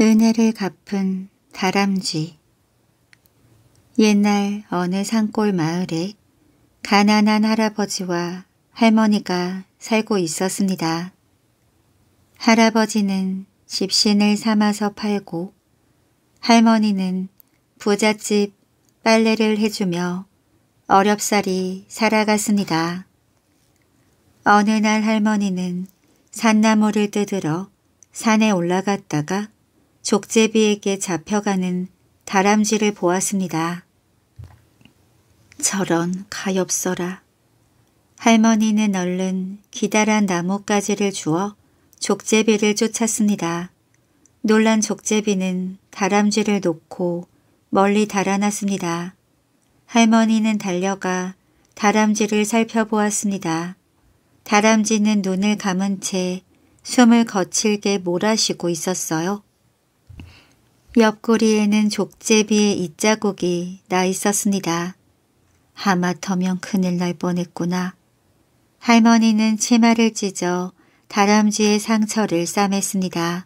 은혜를 갚은 다람쥐 옛날 어느 산골 마을에 가난한 할아버지와 할머니가 살고 있었습니다. 할아버지는 집신을 삼아서 팔고 할머니는 부잣집 빨래를 해주며 어렵사리 살아갔습니다. 어느 날 할머니는 산나무를 뜯으러 산에 올라갔다가 족제비에게 잡혀가는 다람쥐를 보았습니다. 저런 가엾어라. 할머니는 얼른 기다란 나뭇가지를 주어 족제비를 쫓았습니다. 놀란 족제비는 다람쥐를 놓고 멀리 달아났습니다. 할머니는 달려가 다람쥐를 살펴보았습니다. 다람쥐는 눈을 감은 채 숨을 거칠게 몰아쉬고 있었어요. 옆구리에는 족제비의 입자국이 나 있었습니다. 하마터면 큰일 날 뻔했구나. 할머니는 치마를 찢어 다람쥐의 상처를 싸맸습니다.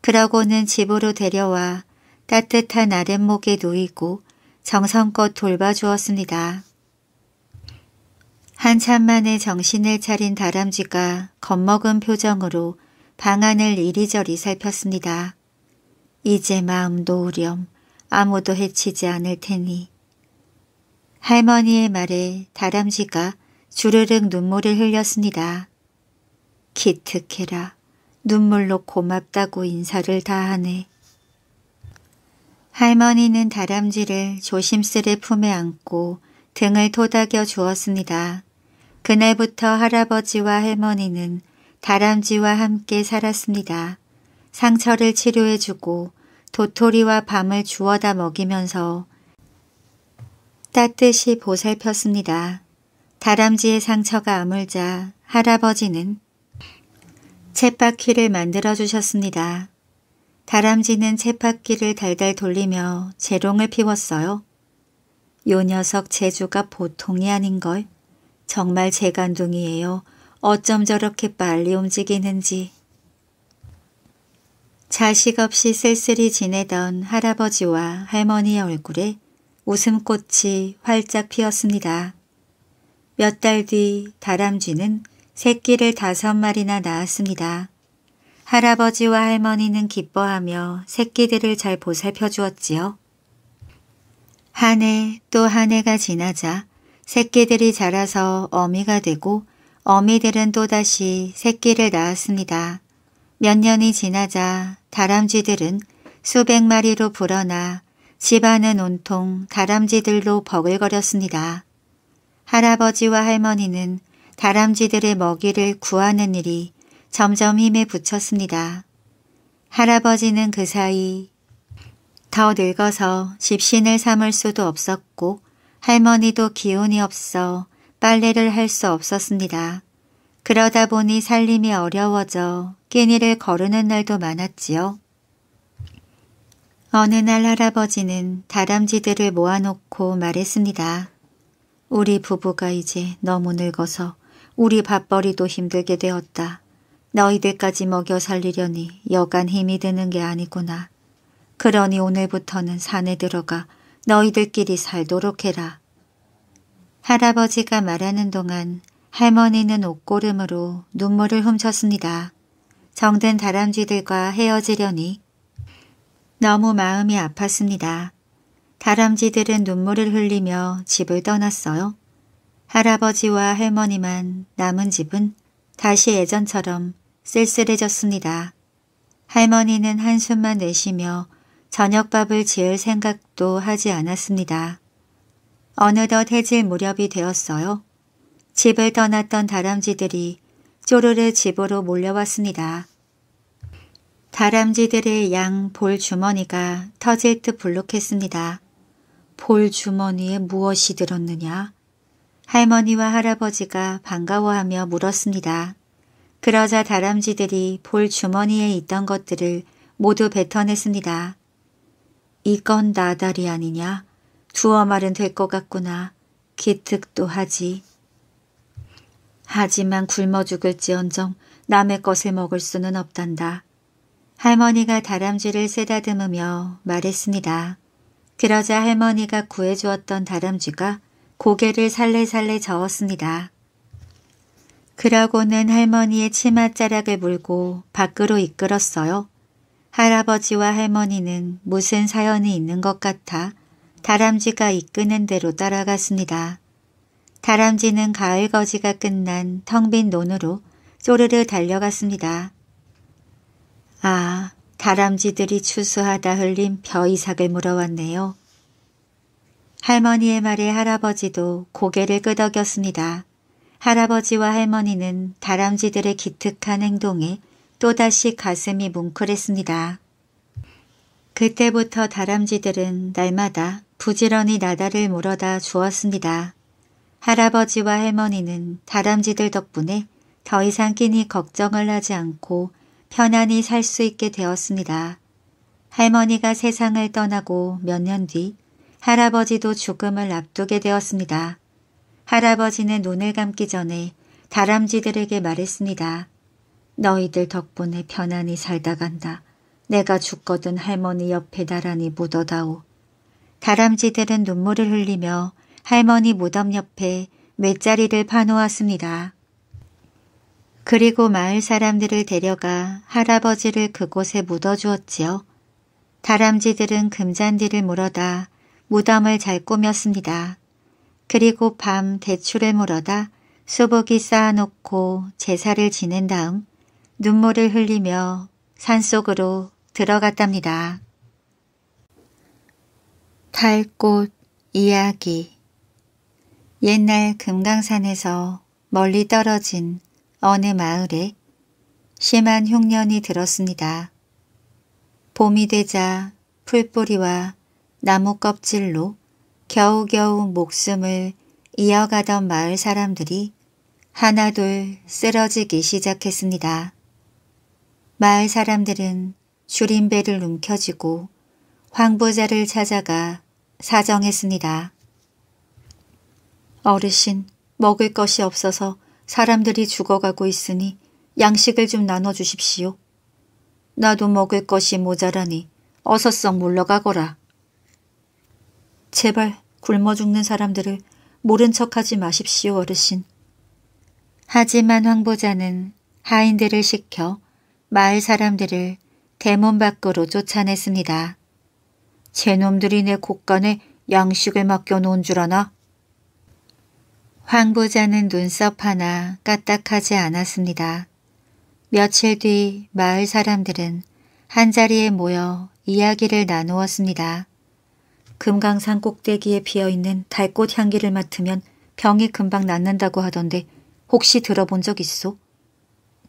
그러고는 집으로 데려와 따뜻한 아랫목에 누이고 정성껏 돌봐주었습니다. 한참 만에 정신을 차린 다람쥐가 겁먹은 표정으로 방 안을 이리저리 살폈습니다. 이제 마음 놓으렴 아무도 해치지 않을 테니. 할머니의 말에 다람쥐가 주르륵 눈물을 흘렸습니다. 기특해라. 눈물로 고맙다고 인사를 다하네. 할머니는 다람쥐를 조심스레 품에 안고 등을 토닥여 주었습니다. 그날부터 할아버지와 할머니는 다람쥐와 함께 살았습니다. 상처를 치료해주고 도토리와 밤을 주워다 먹이면서 따뜻이 보살폈습니다. 다람쥐의 상처가 아물자 할아버지는 쳇바퀴를 만들어 주셨습니다. 다람쥐는 쳇바퀴를 달달 돌리며 재롱을 피웠어요. 요 녀석 재주가 보통이 아닌걸. 정말 재간둥이에요. 어쩜 저렇게 빨리 움직이는지. 자식 없이 쓸쓸히 지내던 할아버지와 할머니의 얼굴에 웃음꽃이 활짝 피었습니다. 몇 달 뒤 다람쥐는 새끼를 다섯 마리나 낳았습니다. 할아버지와 할머니는 기뻐하며 새끼들을 잘 보살펴 주었지요. 한 해 또 한 해가 지나자 새끼들이 자라서 어미가 되고 어미들은 또다시 새끼를 낳았습니다. 몇 년이 지나자 다람쥐들은 수백 마리로 불어나 집안은 온통 다람쥐들로 버글거렸습니다. 할아버지와 할머니는 다람쥐들의 먹이를 구하는 일이 점점 힘에 붙였습니다. 할아버지는 그 사이 더 늙어서 집신을 삼을 수도 없었고 할머니도 기운이 없어 빨래를 할 수 없었습니다. 그러다 보니 살림이 어려워져 끼니를 거르는 날도 많았지요. 어느 날 할아버지는 다람쥐들을 모아놓고 말했습니다. 우리 부부가 이제 너무 늙어서 우리 밥벌이도 힘들게 되었다. 너희들까지 먹여 살리려니 여간 힘이 드는 게 아니구나. 그러니 오늘부터는 산에 들어가 너희들끼리 살도록 해라. 할아버지가 말하는 동안 할머니는 옷고름으로 눈물을 훔쳤습니다. 정든 다람쥐들과 헤어지려니 너무 마음이 아팠습니다. 다람쥐들은 눈물을 흘리며 집을 떠났어요. 할아버지와 할머니만 남은 집은 다시 예전처럼 쓸쓸해졌습니다. 할머니는 한숨만 내쉬며 저녁밥을 지을 생각도 하지 않았습니다. 어느덧 해질 무렵이 되었어요. 집을 떠났던 다람쥐들이 쪼르르 집으로 몰려왔습니다. 다람쥐들의 양 볼 주머니가 터질 듯 불룩했습니다. 볼 주머니에 무엇이 들었느냐? 할머니와 할아버지가 반가워하며 물었습니다. 그러자 다람쥐들이 볼 주머니에 있던 것들을 모두 뱉어냈습니다. 이건 나다리 아니냐? 두어 말은 될 것 같구나. 기특도 하지. 하지만 굶어 죽을지언정 남의 것을 먹을 수는 없단다. 할머니가 다람쥐를 쓰다듬으며 말했습니다. 그러자 할머니가 구해주었던 다람쥐가 고개를 살래살래 저었습니다. 그러고는 할머니의 치맛자락을 물고 밖으로 이끌었어요. 할아버지와 할머니는 무슨 사연이 있는 것 같아 다람쥐가 이끄는 대로 따라갔습니다. 다람쥐는 가을 거지가 끝난 텅 빈 논으로 쪼르르 달려갔습니다. 아, 다람쥐들이 추수하다 흘린 벼이삭을 물어왔네요. 할머니의 말에 할아버지도 고개를 끄덕였습니다. 할아버지와 할머니는 다람쥐들의 기특한 행동에 또다시 가슴이 뭉클했습니다. 그때부터 다람쥐들은 날마다 부지런히 나다를 물어다 주었습니다. 할아버지와 할머니는 다람쥐들 덕분에 더 이상 끼니 걱정을 하지 않고 편안히 살 수 있게 되었습니다. 할머니가 세상을 떠나고 몇 년 뒤 할아버지도 죽음을 앞두게 되었습니다. 할아버지는 눈을 감기 전에 다람쥐들에게 말했습니다. 너희들 덕분에 편안히 살다 간다. 내가 죽거든 할머니 옆에 나란히 묻어다오. 다람쥐들은 눈물을 흘리며 할머니 무덤 옆에 맷자리를 파놓았습니다. 그리고 마을 사람들을 데려가 할아버지를 그곳에 묻어주었지요. 다람쥐들은 금잔디를 물어다 무덤을 잘 꾸몄습니다. 그리고 밤 대추를 물어다 수복이 쌓아놓고 제사를 지낸 다음 눈물을 흘리며 산속으로 들어갔답니다. 달꽃 이야기 옛날 금강산에서 멀리 떨어진 어느 마을에 심한 흉년이 들었습니다. 봄이 되자 풀뿌리와 나무 껍질로 겨우겨우 목숨을 이어가던 마을 사람들이 하나둘 쓰러지기 시작했습니다. 마을 사람들은 줄임배를 움켜쥐고 황부자를 찾아가 사정했습니다. 어르신, 먹을 것이 없어서 사람들이 죽어가고 있으니 양식을 좀 나눠주십시오. 나도 먹을 것이 모자라니 어서 썩 물러가거라. 제발 굶어 죽는 사람들을 모른 척하지 마십시오 어르신. 하지만 황보자는 하인들을 시켜 마을 사람들을 대문 밖으로 쫓아냈습니다. 제놈들이 내 곳간에 양식을 맡겨놓은 줄 아나? 황보자는 눈썹 하나 까딱하지 않았습니다. 며칠 뒤 마을 사람들은 한자리에 모여 이야기를 나누었습니다. 금강산 꼭대기에 피어있는 달꽃 향기를 맡으면 병이 금방 낫는다고 하던데 혹시 들어본 적 있어?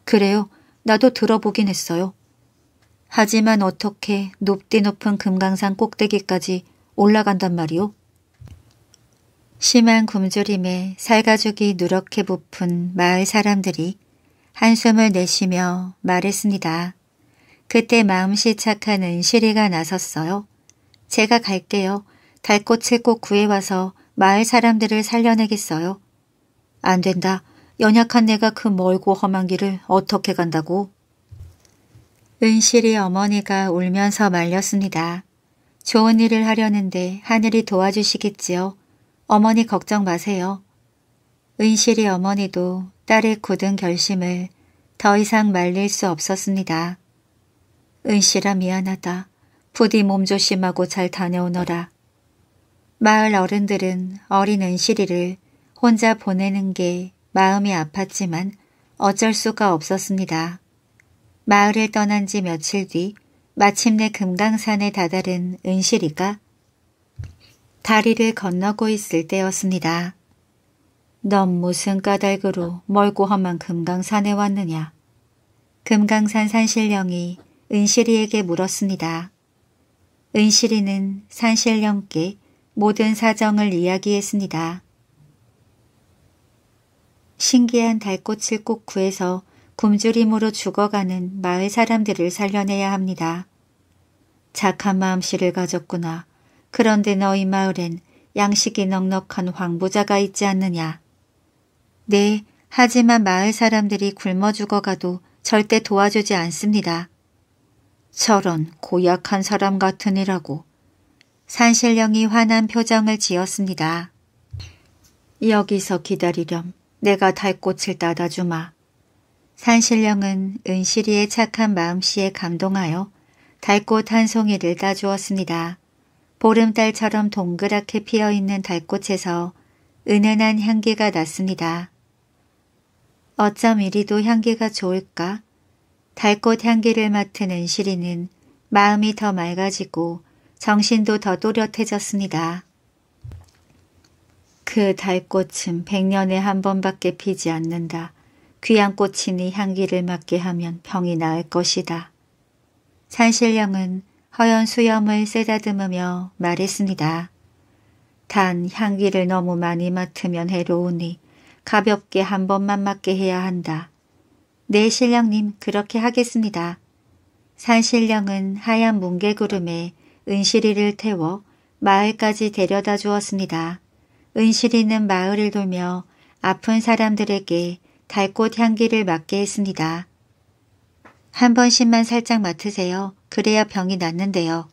그래요. 나도 들어보긴 했어요. 하지만 어떻게 높디 높은 금강산 꼭대기까지 올라간단 말이오? 심한 굶주림에 살가죽이 누렇게 부푼 마을 사람들이 한숨을 내쉬며 말했습니다. 그때 마음씨 착한 은실이가 나섰어요. 제가 갈게요. 달꽃을 꼭 구해와서 마을 사람들을 살려내겠어요. 안 된다. 연약한 내가 그 멀고 험한 길을 어떻게 간다고? 은실이 어머니가 울면서 말렸습니다. 좋은 일을 하려는데 하늘이 도와주시겠지요. 어머니 걱정 마세요. 은실이 어머니도 딸의 굳은 결심을 더 이상 말릴 수 없었습니다. 은실아 미안하다. 부디 몸조심하고 잘 다녀오너라. 마을 어른들은 어린 은실이를 혼자 보내는 게 마음이 아팠지만 어쩔 수가 없었습니다. 마을을 떠난 지 며칠 뒤 마침내 금강산에 다다른 은실이가 다리를 건너고 있을 때였습니다. 넌 무슨 까닭으로 멀고 험한 금강산에 왔느냐? 금강산 산신령이 은실이에게 물었습니다. 은실이는 산신령께 모든 사정을 이야기했습니다. 신기한 달꽃을 꼭 구해서 굶주림으로 죽어가는 마을 사람들을 살려내야 합니다. 착한 마음씨를 가졌구나. 그런데 너희 마을엔 양식이 넉넉한 황부자가 있지 않느냐. 네, 하지만 마을 사람들이 굶어 죽어가도 절대 도와주지 않습니다. 저런 고약한 사람 같으니라고. 산신령이 화난 표정을 지었습니다. 여기서 기다리렴. 내가 달꽃을 따다 주마. 산신령은 은실이의 착한 마음씨에 감동하여 달꽃 한 송이를 따주었습니다. 보름달처럼 동그랗게 피어있는 달꽃에서 은은한 향기가 났습니다. 어쩜 이리도 향기가 좋을까? 달꽃 향기를 맡은 은실이는 마음이 더 맑아지고 정신도 더 또렷해졌습니다. 그 달꽃은 백년에 한 번밖에 피지 않는다. 귀한 꽃이니 향기를 맡게 하면 병이 나을 것이다. 산신령은 허연 수염을 쓰다듬으며 말했습니다. 단 향기를 너무 많이 맡으면 해로우니 가볍게 한 번만 맡게 해야 한다. 네 신령님 그렇게 하겠습니다. 산신령은 하얀 뭉게구름에 은실이를 태워 마을까지 데려다 주었습니다. 은실이는 마을을 돌며 아픈 사람들에게 달꽃 향기를 맡게 했습니다. 한 번씩만 살짝 맡으세요. 그래야 병이 낫는데요.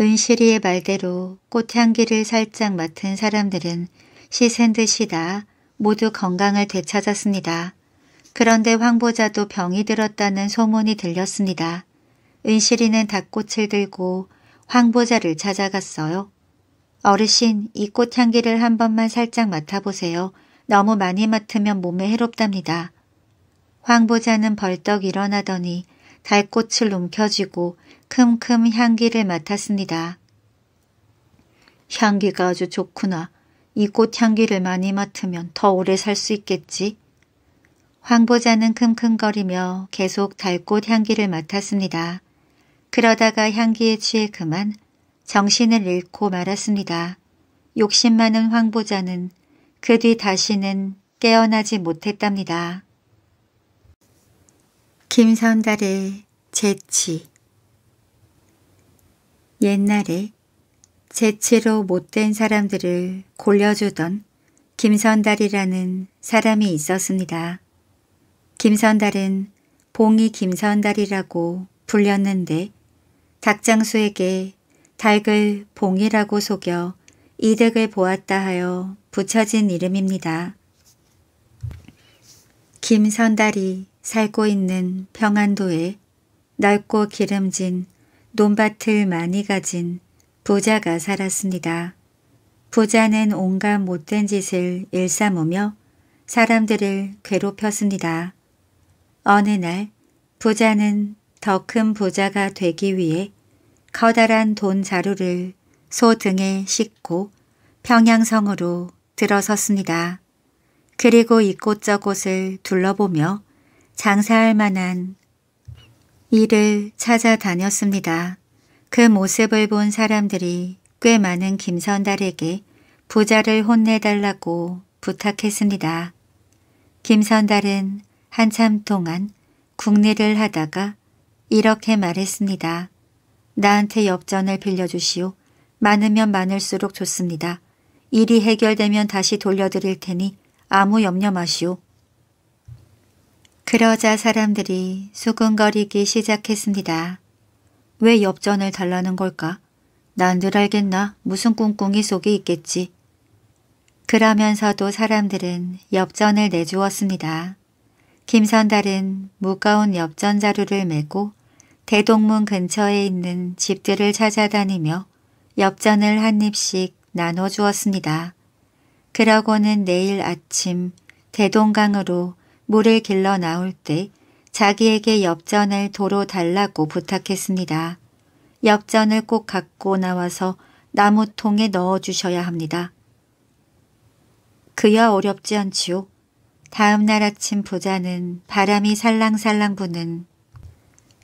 은실이의 말대로 꽃향기를 살짝 맡은 사람들은 시센 듯이 다 모두 건강을 되찾았습니다. 그런데 황보자도 병이 들었다는 소문이 들렸습니다. 은실이는 닭꽃을 들고 황보자를 찾아갔어요. 어르신, 이 꽃향기를 한 번만 살짝 맡아보세요. 너무 많이 맡으면 몸에 해롭답니다. 황보자는 벌떡 일어나더니 달꽃을 움켜쥐고 큼큼 향기를 맡았습니다. 향기가 아주 좋구나. 이 꽃 향기를 많이 맡으면 더 오래 살 수 있겠지. 황보자는 킁킁거리며 계속 달꽃 향기를 맡았습니다. 그러다가 향기에 취해 그만 정신을 잃고 말았습니다. 욕심 많은 황보자는 그 뒤 다시는 깨어나지 못했답니다. 김선달의 재치 옛날에 재치로 못된 사람들을 골려주던 김선달이라는 사람이 있었습니다. 김선달은 봉이 김선달이라고 불렸는데 닭장수에게 닭을 봉이라고 속여 이득을 보았다 하여 붙여진 이름입니다. 김선달이 살고 있는 평안도에 넓고 기름진 논밭을 많이 가진 부자가 살았습니다. 부자는 온갖 못된 짓을 일삼으며 사람들을 괴롭혔습니다. 어느 날 부자는 더 큰 부자가 되기 위해 커다란 돈 자루를 소 등에 싣고 평양성으로 들어섰습니다. 그리고 이곳저곳을 둘러보며 장사할 만한 일을 찾아다녔습니다. 그 모습을 본 사람들이 꽤 많은 김선달에게 부자를 혼내달라고 부탁했습니다. 김선달은 한참 동안 국리를 하다가 이렇게 말했습니다. 나한테 엽전을 빌려주시오. 많으면 많을수록 좋습니다. 일이 해결되면 다시 돌려드릴 테니 아무 염려 마시오. 그러자 사람들이 수근거리기 시작했습니다. 왜 엽전을 달라는 걸까? 난 늘 알겠나? 무슨 꿍꿍이 속에 있겠지. 그러면서도 사람들은 엽전을 내주었습니다. 김선달은 무거운 엽전 자루를 메고 대동문 근처에 있는 집들을 찾아다니며 엽전을 한 입씩 나눠주었습니다. 그러고는 내일 아침 대동강으로 물을 길러 나올 때 자기에게 엽전을 도로 달라고 부탁했습니다. 엽전을 꼭 갖고 나와서 나무통에 넣어주셔야 합니다. 그야 어렵지 않지요. 다음 날 아침 부자는 바람이 살랑살랑 부는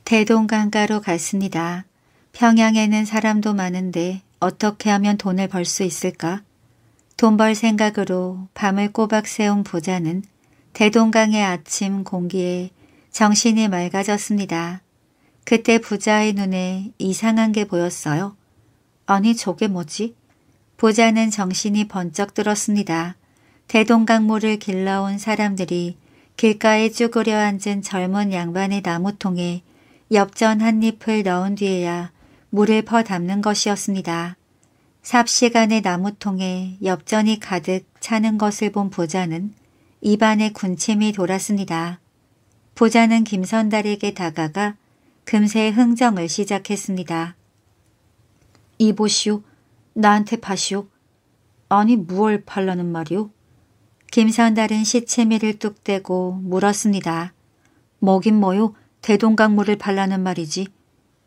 대동강가로 갔습니다. 평양에는 사람도 많은데 어떻게 하면 돈을 벌 수 있을까? 돈 벌 생각으로 밤을 꼬박 세운 부자는 대동강의 아침 공기에 정신이 맑아졌습니다. 그때 부자의 눈에 이상한 게 보였어요. 아니 저게 뭐지? 부자는 정신이 번쩍 들었습니다. 대동강물을 길러온 사람들이 길가에 쭈그려 앉은 젊은 양반의 나무통에 엽전 한 잎을 넣은 뒤에야 물을 퍼 담는 것이었습니다. 삽시간에 나무통에 엽전이 가득 차는 것을 본 보자는 입안에 군침이 돌았습니다. 보자는 김선달에게 다가가 금세 흥정을 시작했습니다. 이보시오. 나한테 파시오. 아니 무얼 팔라는 말이오? 김선달은 시체미를 뚝 떼고 물었습니다. 뭐긴 뭐요? 대동강물을 팔라는 말이지.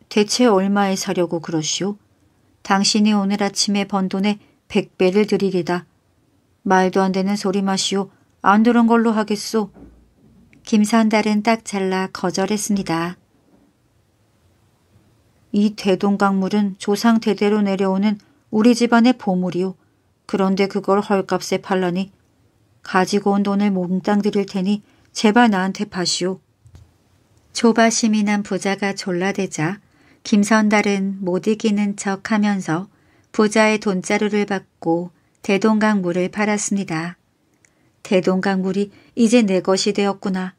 대체 얼마에 사려고 그러시오? 당신이 오늘 아침에 번 돈에 백배를 드리리다. 말도 안 되는 소리 마시오. 안 들은 걸로 하겠소. 김선달은 딱 잘라 거절했습니다. 이 대동강물은 조상 대대로 내려오는 우리 집안의 보물이오. 그런데 그걸 헐값에 팔라니 가지고 온 돈을 몽땅 드릴 테니 제발 나한테 파시오. 조바심이 난 부자가 졸라대자 김선달은 못 이기는 척 하면서 부자의 돈자루를 받고 대동강 물을 팔았습니다. 대동강 물이 이제 내 것이 되었구나.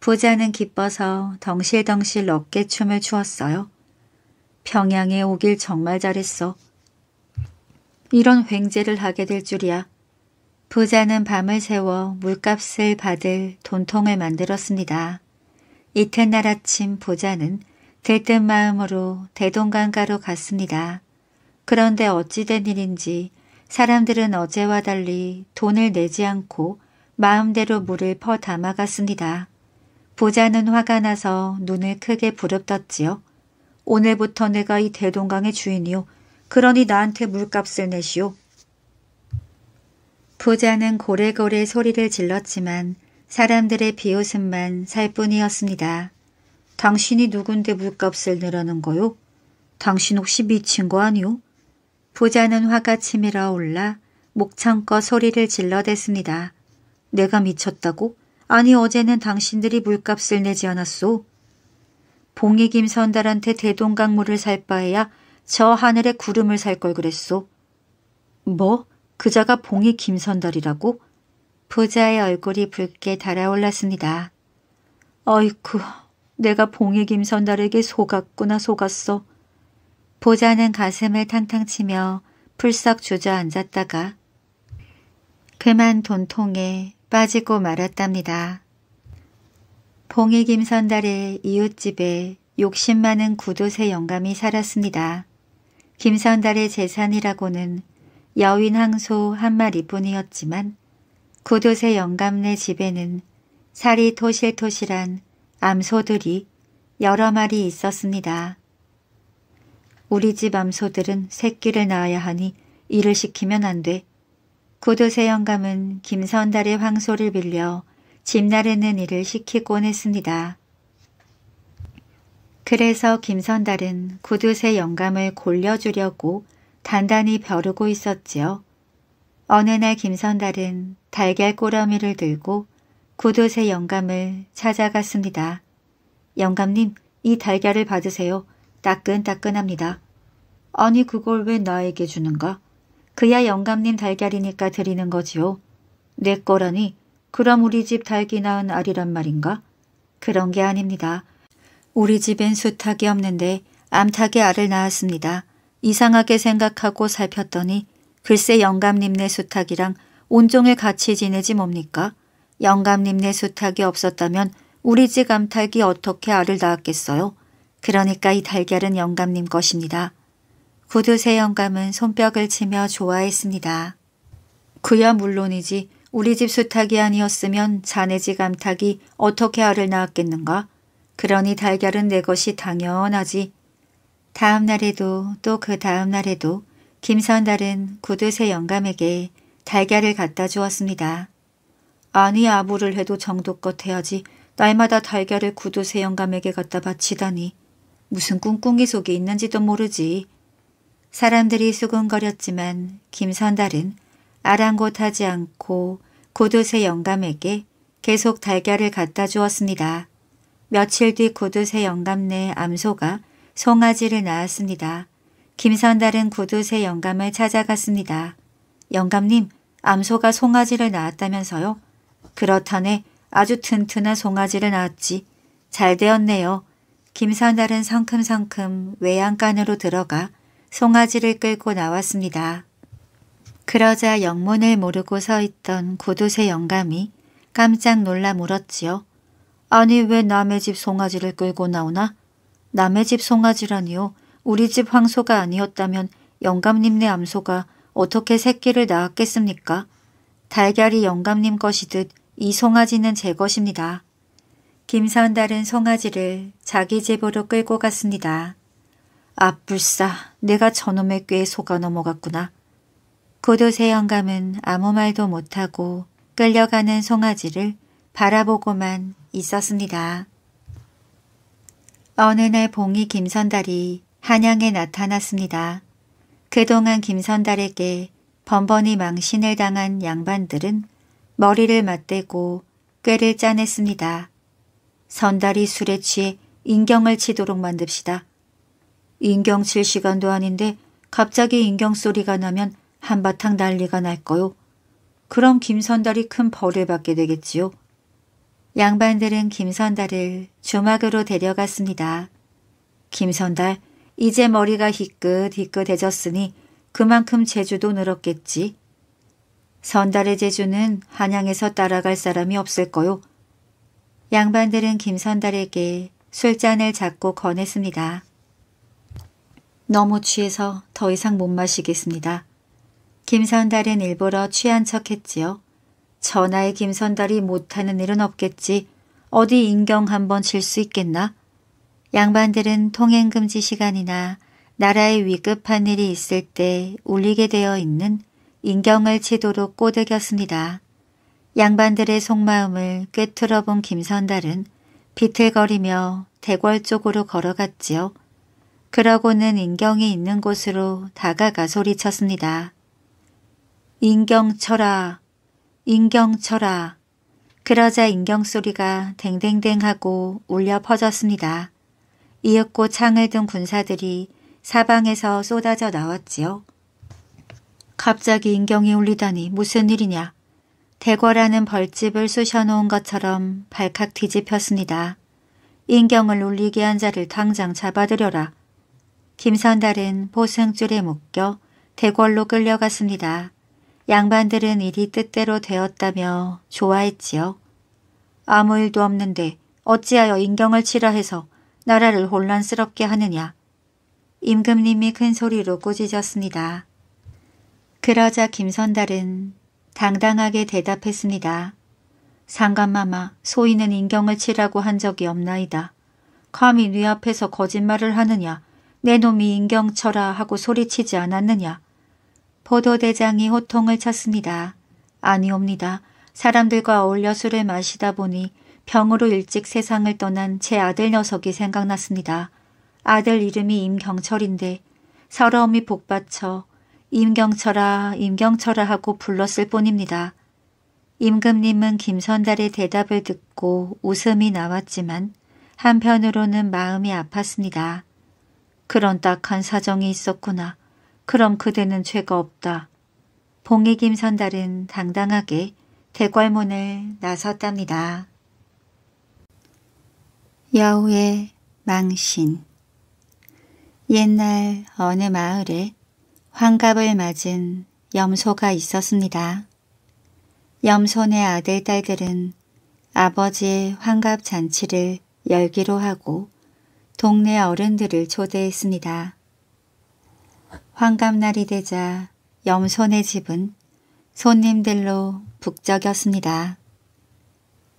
부자는 기뻐서 덩실덩실 어깨춤을 추었어요. 평양에 오길 정말 잘했어. 이런 횡재를 하게 될 줄이야. 부자는 밤을 새워 물값을 받을 돈통을 만들었습니다. 이튿날 아침 부자는 들뜬 마음으로 대동강가로 갔습니다. 그런데 어찌된 일인지 사람들은 어제와 달리 돈을 내지 않고 마음대로 물을 퍼 담아갔습니다. 부자는 화가 나서 눈을 크게 부릅떴지요. 오늘부터 내가 이 대동강의 주인이요. 그러니 나한테 물값을 내시오. 부자는 고래고래 소리를 질렀지만 사람들의 비웃음만 살 뿐이었습니다. 당신이 누군데 물값을 내라는 거요? 당신 혹시 미친 거 아니오? 부자는 화가 치밀어 올라 목청껏 소리를 질러댔습니다. 내가 미쳤다고? 아니 어제는 당신들이 물값을 내지 않았소. 봉이 김선달한테 대동강물을 살 바에야 저 하늘에 구름을 살 걸 그랬소. 뭐? 그자가 봉이 김선달이라고? 부자의 얼굴이 붉게 달아올랐습니다. 어이쿠, 내가 봉이 김선달에게 속았구나 속았어. 보자는 가슴을 탕탕 치며 풀썩 주저앉았다가 그만 돈통에 빠지고 말았답니다. 봉이 김선달의 이웃집에 욕심 많은 구두새 영감이 살았습니다. 김선달의 재산이라고는 여윈 항소 한 마리뿐이었지만 구두새 영감네 집에는 살이 토실토실한 암소들이 여러 마리 있었습니다. 우리 집 암소들은 새끼를 낳아야 하니 일을 시키면 안 돼. 구두새 영감은 김선달의 황소를 빌려 집 나르는 일을 시키곤 했습니다. 그래서 김선달은 구두새 영감을 골려주려고 단단히 벼르고 있었지요. 어느 날 김선달은 달걀 꼬러미를 들고 구두새 영감을 찾아갔습니다. 영감님, 이 달걀을 받으세요. 따끈따끈합니다. 아니 그걸 왜 나에게 주는가? 그야 영감님 달걀이니까 드리는 거지요. 내 거라니 그럼 우리 집 달기 낳은 알이란 말인가? 그런 게 아닙니다. 우리 집엔 수탉이 없는데 암탉의 알을 낳았습니다. 이상하게 생각하고 살폈더니 글쎄 영감님네 수탉이랑 온종일 같이 지내지 뭡니까? 영감님네 수탉이 없었다면 우리 집 암탉이 어떻게 알을 낳았겠어요? 그러니까 이 달걀은 영감님 것입니다. 구두새 영감은 손뼉을 치며 좋아했습니다. 그야 물론이지 우리 집 수탉이 아니었으면 자네 집 암탉이 어떻게 알을 낳았겠는가? 그러니 달걀은 내 것이 당연하지. 다음 날에도 또 그 다음 날에도 김선달은 구두새 영감에게 달걀을 갖다 주었습니다. 아니 아부를 해도 정도껏 해야지 날마다 달걀을 구두새 영감에게 갖다 바치다니 무슨 꿍꿍이 속에 있는지도 모르지. 사람들이 수근거렸지만 김선달은 아랑곳하지 않고 구두새 영감에게 계속 달걀을 갖다 주었습니다. 며칠 뒤 구두새 영감 내 암소가 송아지를 낳았습니다. 김선달은 구두새 영감을 찾아갔습니다. 영감님, 암소가 송아지를 낳았다면서요? 그렇다네 아주 튼튼한 송아지를 낳았지. 잘 되었네요. 김선달은 성큼성큼 외양간으로 들어가 송아지를 끌고 나왔습니다. 그러자 영문을 모르고 서 있던 구두쇠 영감이 깜짝 놀라 물었지요. 아니 왜 남의 집 송아지를 끌고 나오나? 남의 집 송아지라니요. 우리 집 황소가 아니었다면 영감님네 암소가 어떻게 새끼를 낳았겠습니까? 달걀이 영감님 것이듯 이 송아지는 제 것입니다. 김선달은 송아지를 자기 집으로 끌고 갔습니다. 아 불싸 내가 저놈의 꾀에 속아 넘어갔구나. 고도새 영감은 아무 말도 못하고 끌려가는 송아지를 바라보고만 있었습니다. 어느 날 봉이 김선달이 한양에 나타났습니다. 그동안 김선달에게 번번이 망신을 당한 양반들은 머리를 맞대고 꾀를 짜냈습니다. 선달이 술에 취해 인경을 치도록 만듭시다. 인경 칠 시간도 아닌데 갑자기 인경 소리가 나면 한바탕 난리가 날 거요. 그럼 김선달이 큰 벌을 받게 되겠지요. 양반들은 김선달을 주막으로 데려갔습니다. 김선달, 이제 머리가 희끗희끗해졌으니 그만큼 재주도 늘었겠지. 선달의 재주는 한양에서 따라갈 사람이 없을 거요. 양반들은 김선달에게 술잔을 잡고 권했습니다. 너무 취해서 더 이상 못 마시겠습니다. 김선달은 일부러 취한 척했지요. 전하의 김선달이 못하는 일은 없겠지. 어디 인경 한번 칠수 있겠나? 양반들은 통행금지 시간이나 나라에 위급한 일이 있을 때 울리게 되어 있는 인경을 치도록 꼬드겼습니다. 양반들의 속마음을 꿰뚫어 본 김선달은 비틀거리며 대궐 쪽으로 걸어갔지요. 그러고는 인경이 있는 곳으로 다가가 소리쳤습니다. 인경 쳐라. 인경 쳐라. 그러자 인경 소리가 댕댕댕하고 울려 퍼졌습니다. 이윽고 창을 든 군사들이 사방에서 쏟아져 나왔지요. 갑자기 인경이 울리다니 무슨 일이냐. 대궐하는 벌집을 쑤셔놓은 것처럼 발칵 뒤집혔습니다. 인경을 울리게 한 자를 당장 잡아들여라. 김선달은 보승줄에 묶여 대궐로 끌려갔습니다. 양반들은 일이 뜻대로 되었다며 좋아했지요. 아무 일도 없는데 어찌하여 인경을 치라 해서 나라를 혼란스럽게 하느냐. 임금님이 큰 소리로 꾸짖었습니다. 그러자 김선달은 당당하게 대답했습니다. 상감마마, 소인은 인경을 치라고 한 적이 없나이다. 감히 네 앞에서 거짓말을 하느냐. 내 놈이 인경 쳐라 하고 소리치지 않았느냐. 보도대장이 호통을 쳤습니다. 아니옵니다. 사람들과 어울려 술을 마시다 보니 병으로 일찍 세상을 떠난 제 아들 녀석이 생각났습니다. 아들 이름이 임경철인데 서러움이 복받쳐 임경철아 임경철아 하고 불렀을 뿐입니다. 임금님은 김선달의 대답을 듣고 웃음이 나왔지만 한편으로는 마음이 아팠습니다. 그런 딱한 사정이 있었구나. 그럼 그대는 죄가 없다. 봉이 김선달은 당당하게 대궐문을 나섰답니다. 여우의 망신 옛날 어느 마을에 환갑을 맞은 염소가 있었습니다. 염소네 아들, 딸들은 아버지의 환갑 잔치를 열기로 하고 동네 어른들을 초대했습니다. 환갑날이 되자 염손의 집은 손님들로 북적였습니다.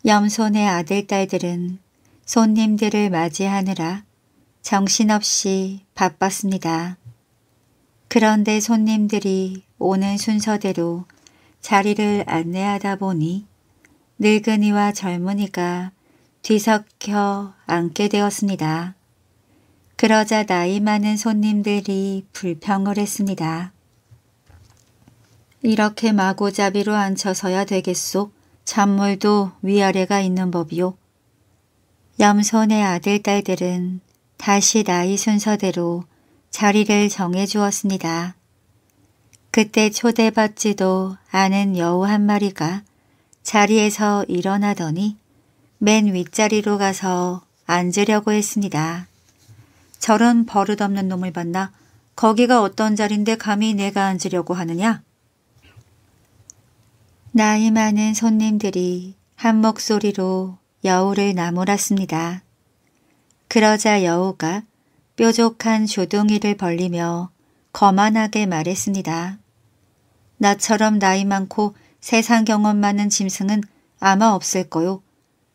염손의 아들, 딸들은 손님들을 맞이하느라 정신없이 바빴습니다. 그런데 손님들이 오는 순서대로 자리를 안내하다 보니 늙은이와 젊은이가 뒤섞여 앉게 되었습니다. 그러자 나이 많은 손님들이 불평을 했습니다. 이렇게 마구잡이로 앉혀서야 되겠소. 잔물도 위아래가 있는 법이요. 염손의 아들, 딸들은 다시 나이 순서대로 자리를 정해 주었습니다. 그때 초대받지도 않은 여우 한 마리가 자리에서 일어나더니 맨 윗자리로 가서 앉으려고 했습니다. 저런 버릇없는 놈을 봤나? 거기가 어떤 자리인데 감히 내가 앉으려고 하느냐? 나이 많은 손님들이 한 목소리로 여우를 나무랐습니다. 그러자 여우가 뾰족한 조둥이를 벌리며 거만하게 말했습니다. 나처럼 나이 많고 세상 경험 많은 짐승은 아마 없을 거요.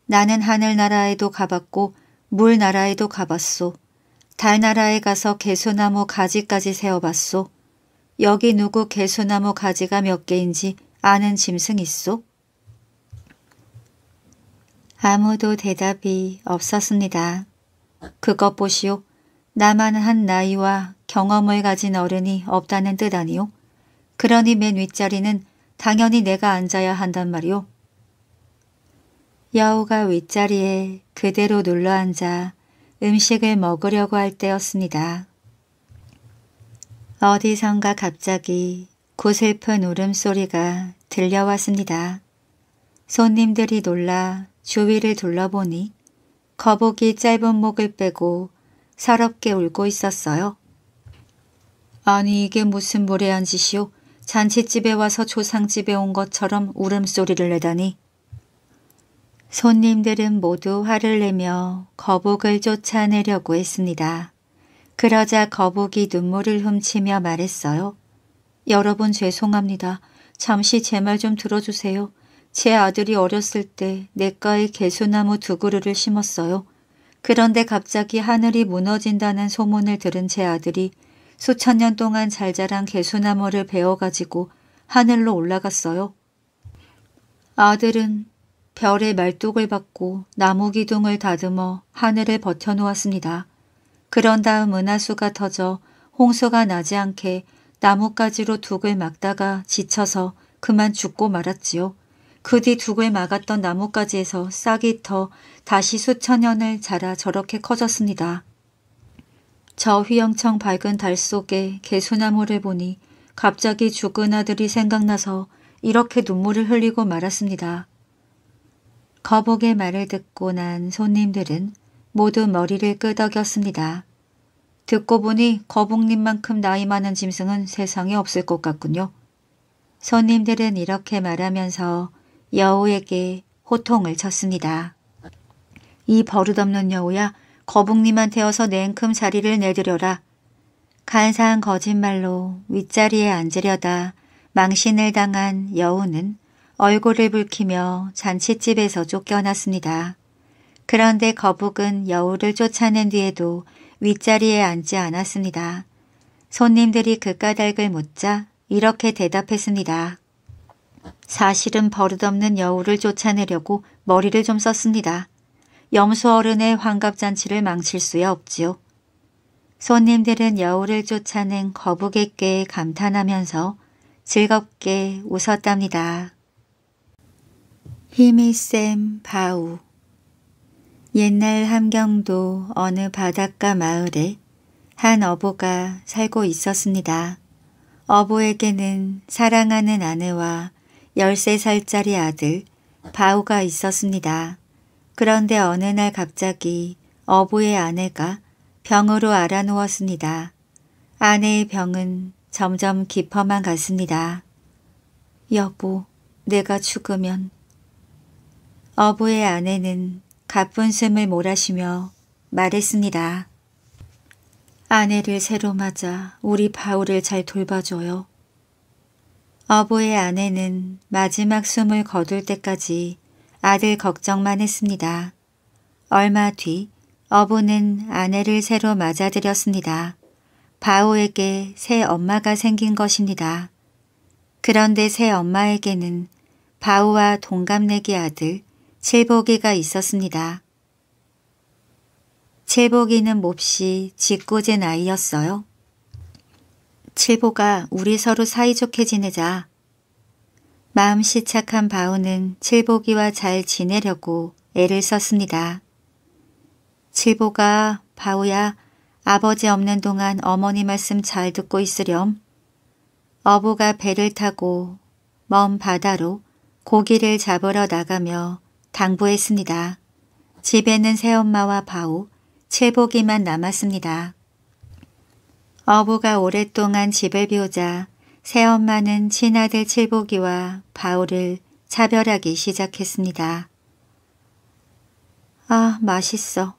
나는 하늘나라에도 가봤고 물나라에도 가봤소. 달나라에 가서 개소나무 가지까지 세어봤소. 여기 누구 개소나무 가지가 몇 개인지 아는 짐승 있소? 아무도 대답이 없었습니다. 그것 보시오. 나만 한 나이와 경험을 가진 어른이 없다는 뜻 아니오? 그러니 맨 윗자리는 당연히 내가 앉아야 한단 말이오. 여우가 윗자리에 그대로 눌러앉아 음식을 먹으려고 할 때였습니다. 어디선가 갑자기 고슬픈 울음소리가 들려왔습니다. 손님들이 놀라 주위를 둘러보니 거북이 짧은 목을 빼고 서럽게 울고 있었어요. 아니 이게 무슨 무례한 짓이오. 잔치집에 와서 조상집에 온 것처럼 울음소리를 내다니. 손님들은 모두 화를 내며 거북을 쫓아내려고 했습니다. 그러자 거북이 눈물을 훔치며 말했어요. 여러분 죄송합니다. 잠시 제 말 좀 들어주세요. 제 아들이 어렸을 때 내과에 개수나무 두 그루를 심었어요. 그런데 갑자기 하늘이 무너진다는 소문을 들은 제 아들이 수천 년 동안 잘 자란 개수나무를 베어가지고 하늘로 올라갔어요. 아들은 별의 말뚝을 받고 나무 기둥을 다듬어 하늘을 버텨놓았습니다. 그런 다음 은하수가 터져 홍수가 나지 않게 나뭇가지로 둑을 막다가 지쳐서 그만 죽고 말았지요. 그뒤 둑을 막았던 나뭇가지에서 싹이 터 다시 수천 년을 자라 저렇게 커졌습니다. 저 휘영청 밝은 달 속에 개수나무를 보니 갑자기 죽은 아들이 생각나서 이렇게 눈물을 흘리고 말았습니다. 거북의 말을 듣고 난 손님들은 모두 머리를 끄덕였습니다. 듣고 보니 거북님만큼 나이 많은 짐승은 세상에 없을 것 같군요. 손님들은 이렇게 말하면서 여우에게 호통을 쳤습니다. 이 버릇없는 여우야 거북님한테 어서 냉큼 자리를 내드려라. 간사한 거짓말로 윗자리에 앉으려다 망신을 당한 여우는 얼굴을 붉히며 잔치집에서 쫓겨났습니다. 그런데 거북은 여우를 쫓아낸 뒤에도 윗자리에 앉지 않았습니다. 손님들이 그 까닭을 묻자 이렇게 대답했습니다. 사실은 버릇없는 여우를 쫓아내려고 머리를 좀 썼습니다. 염소 어른의 환갑잔치를 망칠 수야 없지요. 손님들은 여우를 쫓아낸 거북에게 감탄하면서 즐겁게 웃었답니다. 힘이 센 바우 옛날 함경도 어느 바닷가 마을에 한 어부가 살고 있었습니다. 어부에게는 사랑하는 아내와 13살짜리 아들 바우가 있었습니다. 그런데 어느 날 갑자기 어부의 아내가 병으로 알아누웠습니다. 아내의 병은 점점 깊어만 갔습니다. 여보, 내가 죽으면 어부의 아내는 가쁜 숨을 몰아쉬며 말했습니다. 아내를 새로 맞아 우리 바울을 잘 돌봐줘요. 어부의 아내는 마지막 숨을 거둘 때까지 아들 걱정만 했습니다. 얼마 뒤 어부는 아내를 새로 맞아들였습니다. 바오에게 새 엄마가 생긴 것입니다. 그런데 새 엄마에게는 바오와 동갑내기 아들 칠복이가 있었습니다. 칠복이는 몹시 짓궂은 아이였어요. 칠보가 우리 서로 사이좋게 지내자. 마음씨 착한 바우는 칠복이와 잘 지내려고 애를 썼습니다. 칠보가 바우야 아버지 없는 동안 어머니 말씀 잘 듣고 있으렴. 어부가 배를 타고 먼 바다로 고기를 잡으러 나가며 당부했습니다. 집에는 새엄마와 바우, 채복이만 남았습니다. 어부가 오랫동안 집을 비우자 새엄마는 친아들 칠복이와 바울을 차별하기 시작했습니다. 아, 맛있어.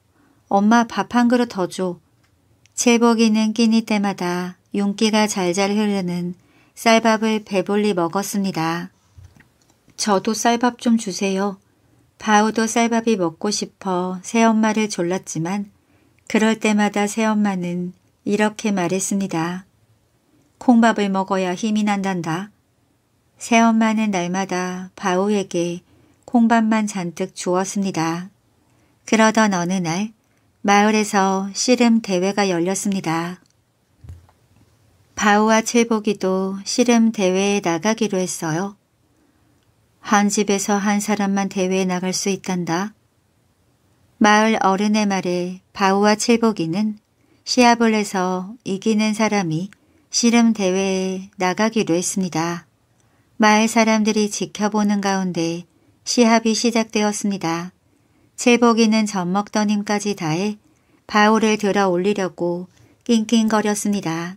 엄마 밥 한 그릇 더 줘. 칠복이는 끼니 때마다 윤기가 잘잘 흐르는 쌀밥을 배불리 먹었습니다. 저도 쌀밥 좀 주세요. 바우도 쌀밥이 먹고 싶어 새엄마를 졸랐지만 그럴 때마다 새엄마는 이렇게 말했습니다. 콩밥을 먹어야 힘이 난단다. 새엄마는 날마다 바우에게 콩밥만 잔뜩 주었습니다. 그러던 어느 날 마을에서 씨름 대회가 열렸습니다. 바우와 칠복이도 씨름 대회에 나가기로 했어요. 한 집에서 한 사람만 대회에 나갈 수 있단다. 마을 어른의 말에 바우와 칠복이는 시합을 해서 이기는 사람이 씨름 대회에 나가기로 했습니다. 마을 사람들이 지켜보는 가운데 시합이 시작되었습니다. 칠복이는 젖먹던 힘까지 다해 바우를 들어 올리려고 낑낑거렸습니다.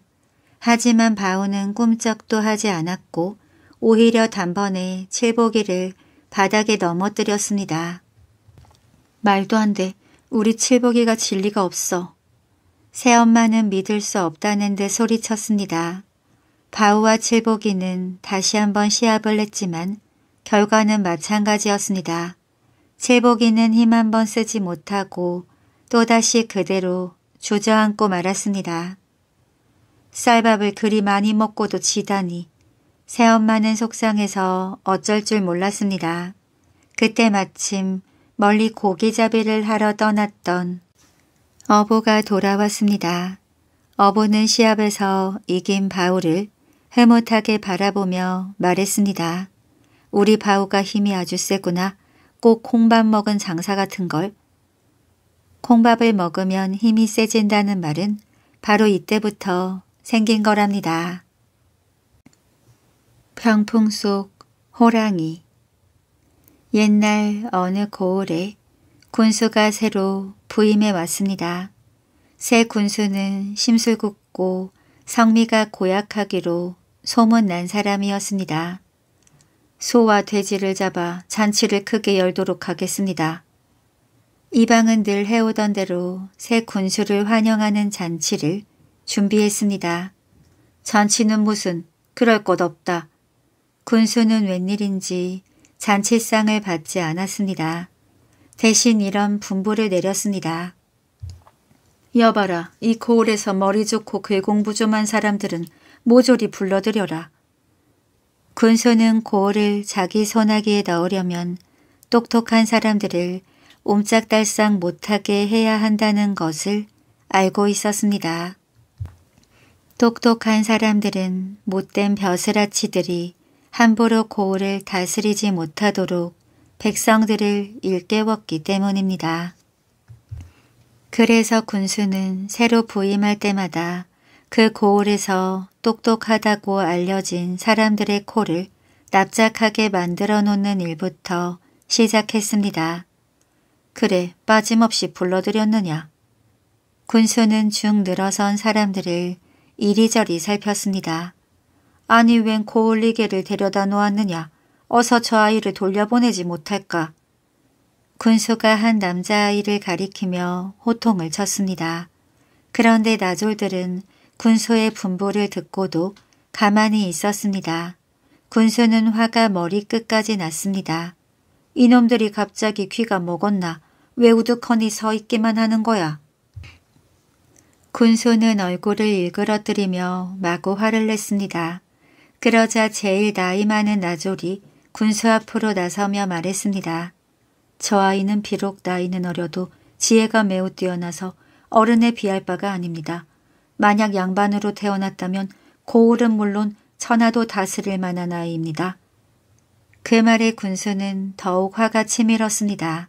하지만 바우는 꿈쩍도 하지 않았고 오히려 단번에 칠복이를 바닥에 넘어뜨렸습니다. 말도 안 돼. 우리 칠복이가 진리가 없어. 새엄마는 믿을 수 없다는 데 소리쳤습니다. 바우와 칠복이는 다시 한번 시합을 했지만 결과는 마찬가지였습니다. 칠복이는 힘 한 번 쓰지 못하고 또다시 그대로 주저앉고 말았습니다. 쌀밥을 그리 많이 먹고도 지다니 새엄마는 속상해서 어쩔 줄 몰랐습니다. 그때 마침 멀리 고기잡이를 하러 떠났던 어부가 돌아왔습니다. 어부는 시합에서 이긴 바우를 흐뭇하게 바라보며 말했습니다. 우리 바우가 힘이 아주 세구나. 꼭 콩밥 먹은 장사 같은 걸. 콩밥을 먹으면 힘이 세진다는 말은 바로 이때부터 생긴 거랍니다. 병풍 속 호랑이 옛날 어느 고을에 군수가 새로 부임해 왔습니다. 새 군수는 심술궂고 성미가 고약하기로 소문난 사람이었습니다. 소와 돼지를 잡아 잔치를 크게 열도록 하겠습니다. 이방은 늘 해오던 대로 새 군수를 환영하는 잔치를 준비했습니다. 잔치는 무슨 그럴 것 없다. 군수는 웬일인지 잔치상을 받지 않았습니다. 대신 이런 분부를 내렸습니다. 여봐라, 이 고을에서 머리 좋고 글공부 좀 한 사람들은 모조리 불러들여라. 군수는 고을을 자기 소나기에 넣으려면 똑똑한 사람들을 옴짝달싹 못하게 해야 한다는 것을 알고 있었습니다. 똑똑한 사람들은 못된 벼슬아치들이 함부로 고을을 다스리지 못하도록 백성들을 일깨웠기 때문입니다. 그래서 군수는 새로 부임할 때마다 그 고을에서 똑똑하다고 알려진 사람들의 코를 납작하게 만들어 놓는 일부터 시작했습니다. 그래 빠짐없이 불러들였느냐. 군수는 쭉 늘어선 사람들을 이리저리 살폈습니다. 아니 웬 고을리개를 데려다 놓았느냐. 어서 저 아이를 돌려보내지 못할까. 군수가 한 남자아이를 가리키며 호통을 쳤습니다. 그런데 나졸들은 군수의 분부를 듣고도 가만히 있었습니다. 군수는 화가 머리끝까지 났습니다. 이놈들이 갑자기 귀가 먹었나 왜 우두커니 서 있기만 하는 거야. 군수는 얼굴을 일그러뜨리며 마구 화를 냈습니다. 그러자 제일 나이 많은 나졸이 군수 앞으로 나서며 말했습니다. 저 아이는 비록 나이는 어려도 지혜가 매우 뛰어나서 어른에 비할 바가 아닙니다. 만약 양반으로 태어났다면 고울은 물론 천하도 다스릴 만한 아이입니다. 그 말에 군수는 더욱 화가 치밀었습니다.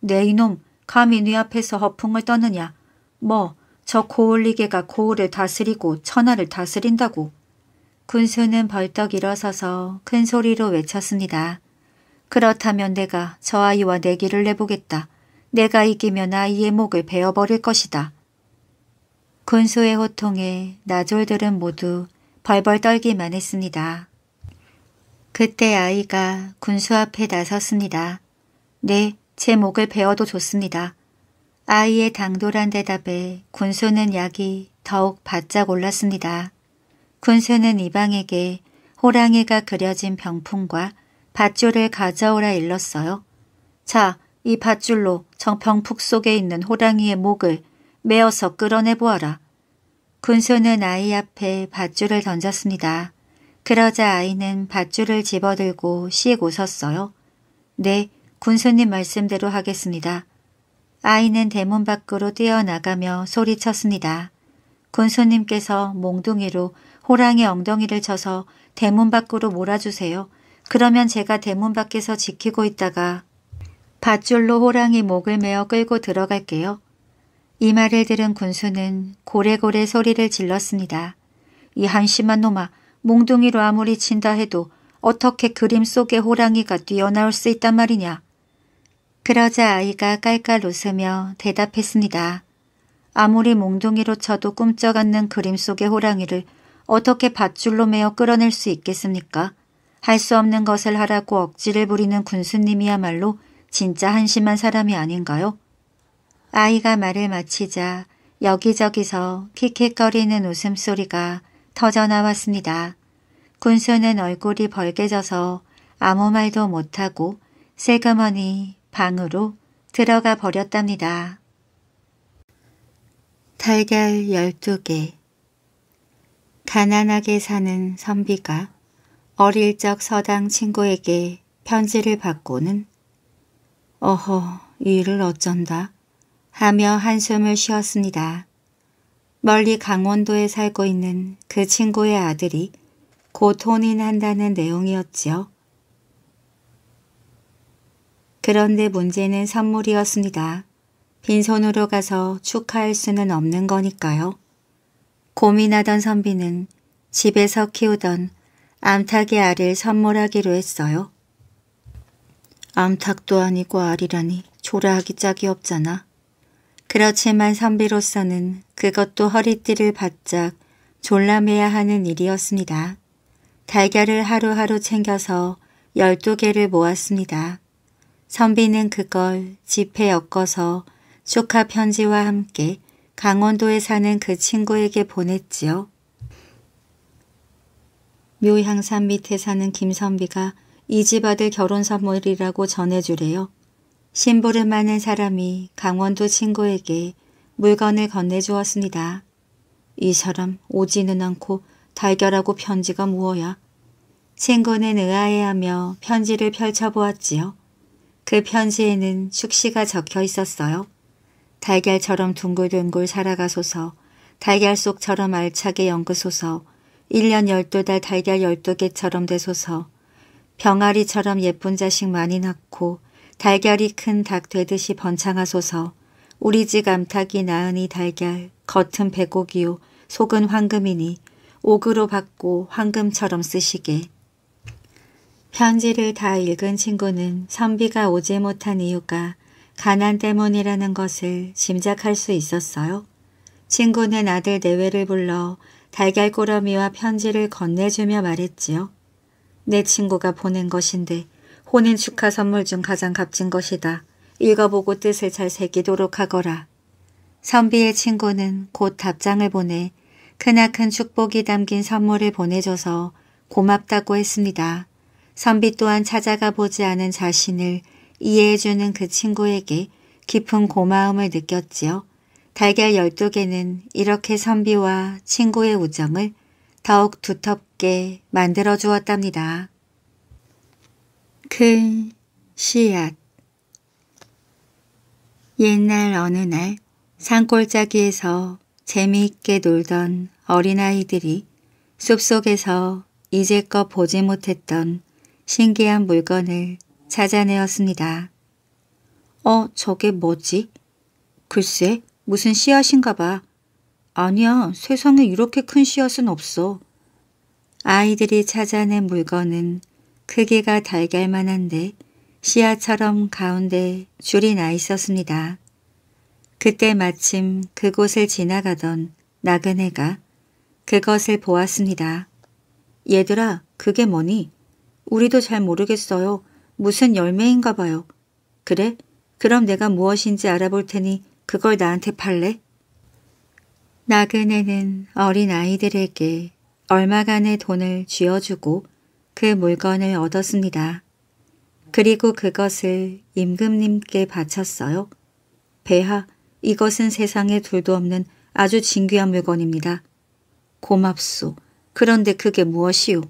네 이놈 감히 네 앞에서 허풍을 떠느냐. 뭐 저 고울리개가 고울을 다스리고 천하를 다스린다고. 군수는 벌떡 일어서서 큰 소리로 외쳤습니다. 그렇다면 내가 저 아이와 내기를 내보겠다. 내가 이기면 아이의 목을 베어버릴 것이다. 군소의 호통에 나졸들은 모두 벌벌 떨기만 했습니다. 그때 아이가 군수 앞에 나섰습니다. 네, 제 목을 베어도 좋습니다. 아이의 당돌한 대답에 군수는 약이 더욱 바짝 올랐습니다. 군수는 이방에게 호랑이가 그려진 병풍과 밧줄을 가져오라 일렀어요. 자, 이 밧줄로 정병풍 속에 있는 호랑이의 목을 메어서 끌어내보아라. 군수는 아이 앞에 밧줄을 던졌습니다. 그러자 아이는 밧줄을 집어들고 씩 웃었어요. 네, 군수님 말씀대로 하겠습니다. 아이는 대문 밖으로 뛰어나가며 소리쳤습니다. 군수님께서 몽둥이로 호랑이 엉덩이를 쳐서 대문 밖으로 몰아주세요. 그러면 제가 대문 밖에서 지키고 있다가 밧줄로 호랑이 목을 메어 끌고 들어갈게요. 이 말을 들은 군수는 고래고래 소리를 질렀습니다. 이 한심한 놈아 몽둥이로 아무리 친다 해도 어떻게 그림 속에 호랑이가 뛰어나올 수 있단 말이냐. 그러자 아이가 깔깔 웃으며 대답했습니다. 아무리 몽둥이로 쳐도 꿈쩍 않는 그림 속의 호랑이를 어떻게 밧줄로 메어 끌어낼 수 있겠습니까? 할 수 없는 것을 하라고 억지를 부리는 군수님이야말로 진짜 한심한 사람이 아닌가요? 아이가 말을 마치자 여기저기서 킥킥거리는 웃음소리가 터져나왔습니다. 군수는 얼굴이 벌개져서 아무 말도 못하고 새그머니 방으로 들어가 버렸답니다. 달걀 12개 가난하게 사는 선비가 어릴 적 서당 친구에게 편지를 받고는 어허 이 일을 어쩐다 하며 한숨을 쉬었습니다. 멀리 강원도에 살고 있는 그 친구의 아들이 곧 혼인한다는 내용이었지요. 그런데 문제는 선물이었습니다. 빈손으로 가서 축하할 수는 없는 거니까요. 고민하던 선비는 집에서 키우던 암탉의 알을 선물하기로 했어요. 암탉도 아니고 알이라니 조라하기 짝이 없잖아. 그렇지만 선비로서는 그것도 허리띠를 바짝 졸라매야 하는 일이었습니다. 달걀을 하루하루 챙겨서 12개를 모았습니다. 선비는 그걸 집에 엮어서 축하 편지와 함께 강원도에 사는 그 친구에게 보냈지요. 묘향산 밑에 사는 김선비가 이 집 아들 결혼 선물이라고 전해주래요. 심부름 많은 사람이 강원도 친구에게 물건을 건네주었습니다. 이 사람 오지는 않고 달걀하고 편지가 무엇야. 친구는 의아해하며 편지를 펼쳐보았지요. 그 편지에는 축시가 적혀 있었어요. 달걀처럼 둥글둥글 살아가소서, 달걀 속처럼 알차게 연그소서, 1년 12달 달걀 12개처럼 되소서, 병아리처럼 예쁜 자식 많이 낳고 달걀이 큰 닭 되듯이 번창하소서, 우리 집 암탉이 이 달걀, 겉은 배고기요, 속은 황금이니 옥으로 받고 황금처럼 쓰시게. 편지를 다 읽은 친구는 선비가 오지 못한 이유가 가난 때문이라는 것을 짐작할 수 있었어요. 친구는 아들 내외를 불러 달걀 꼬러미와 편지를 건네주며 말했지요. 내 친구가 보낸 것인데 혼인 축하 선물 중 가장 값진 것이다. 읽어보고 뜻을 잘 새기도록 하거라. 선비의 친구는 곧 답장을 보내 크나큰 축복이 담긴 선물을 보내줘서 고맙다고 했습니다. 선비 또한 찾아가 보지 않은 자신을 이해해주는 그 친구에게 깊은 고마움을 느꼈지요. 달걀 12개는 이렇게 선비와 친구의 우정을 더욱 두텁게 만들어 주었답니다. 큰 씨앗 옛날 어느 날 산골짜기에서 재미있게 놀던 어린아이들이 숲속에서 이제껏 보지 못했던 신기한 물건을 찾아내었습니다. 어, 저게 뭐지? 글쎄, 무슨 씨앗인가 봐. 아니야, 세상에 이렇게 큰 씨앗은 없어. 아이들이 찾아낸 물건은 크기가 달걀만한데 씨앗처럼 가운데 줄이 나 있었습니다. 그때 마침 그곳을 지나가던 나그네가 그것을 보았습니다. 얘들아, 그게 뭐니? 우리도 잘 모르겠어요. 무슨 열매인가 봐요. 그래? 그럼 내가 무엇인지 알아볼 테니 그걸 나한테 팔래? 나그네는 어린 아이들에게 얼마간의 돈을 쥐어주고 그 물건을 얻었습니다. 그리고 그것을 임금님께 바쳤어요. 배하, 이것은 세상에 둘도 없는 아주 진귀한 물건입니다. 고맙소. 그런데 그게 무엇이오?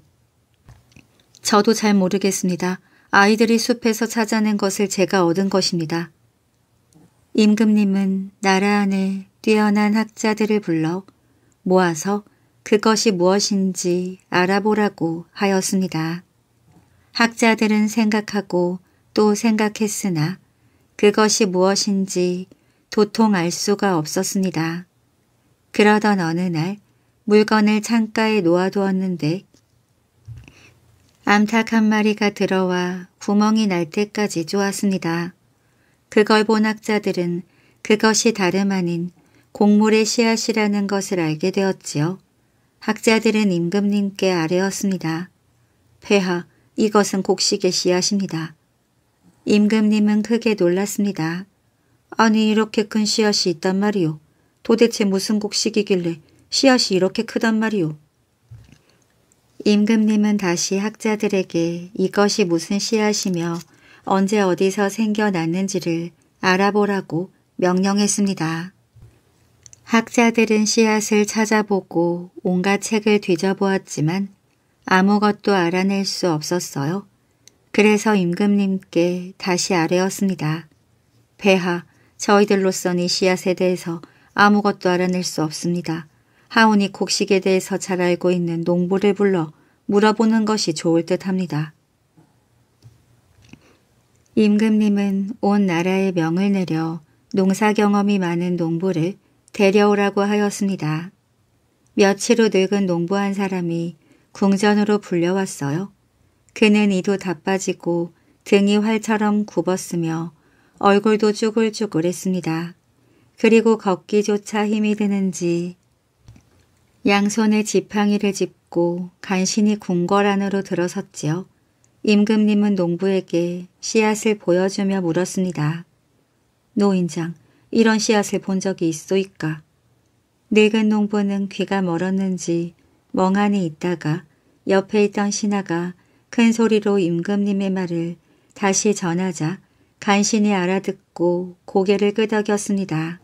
저도 잘 모르겠습니다. 아이들이 숲에서 찾아낸 것을 제가 얻은 것입니다. 임금님은 나라 안에 뛰어난 학자들을 불러 모아서 그것이 무엇인지 알아보라고 하였습니다. 학자들은 생각하고 또 생각했으나 그것이 무엇인지 도통 알 수가 없었습니다. 그러던 어느 날 물건을 창가에 놓아두었는데 암탉 한 마리가 들어와 구멍이 날 때까지 쪼았습니다. 그걸 본 학자들은 그것이 다름 아닌 곡물의 씨앗이라는 것을 알게 되었지요. 학자들은 임금님께 아뢰었습니다. 폐하, 이것은 곡식의 씨앗입니다. 임금님은 크게 놀랐습니다. 아니 이렇게 큰 씨앗이 있단 말이오. 도대체 무슨 곡식이길래 씨앗이 이렇게 크단 말이오. 임금님은 다시 학자들에게 이것이 무슨 씨앗이며 언제 어디서 생겨났는지를 알아보라고 명령했습니다. 학자들은 씨앗을 찾아보고 온갖 책을 뒤져보았지만 아무것도 알아낼 수 없었어요. 그래서 임금님께 다시 아뢰었습니다. 폐하, 저희들로서는 이 씨앗에 대해서 아무것도 알아낼 수 없습니다. 하온이 곡식에 대해서 잘 알고 있는 농부를 불러 물어보는 것이 좋을 듯 합니다. 임금님은 온 나라에 명을 내려 농사 경험이 많은 농부를 데려오라고 하였습니다. 며칠 후 늙은 농부 한 사람이 궁전으로 불려왔어요. 그는 이도 다 빠지고 등이 활처럼 굽었으며 얼굴도 쭈글쭈글했습니다. 그리고 걷기조차 힘이 드는지 양손에 지팡이를 짚고 간신히 궁궐 안으로 들어섰지요. 임금님은 농부에게 씨앗을 보여주며 물었습니다. 노인장, 이런 씨앗을 본 적이 있소이까? 늙은 농부는 귀가 멀었는지 멍하니 있다가 옆에 있던 신하가 큰 소리로 임금님의 말을 다시 전하자 간신히 알아듣고 고개를 끄덕였습니다.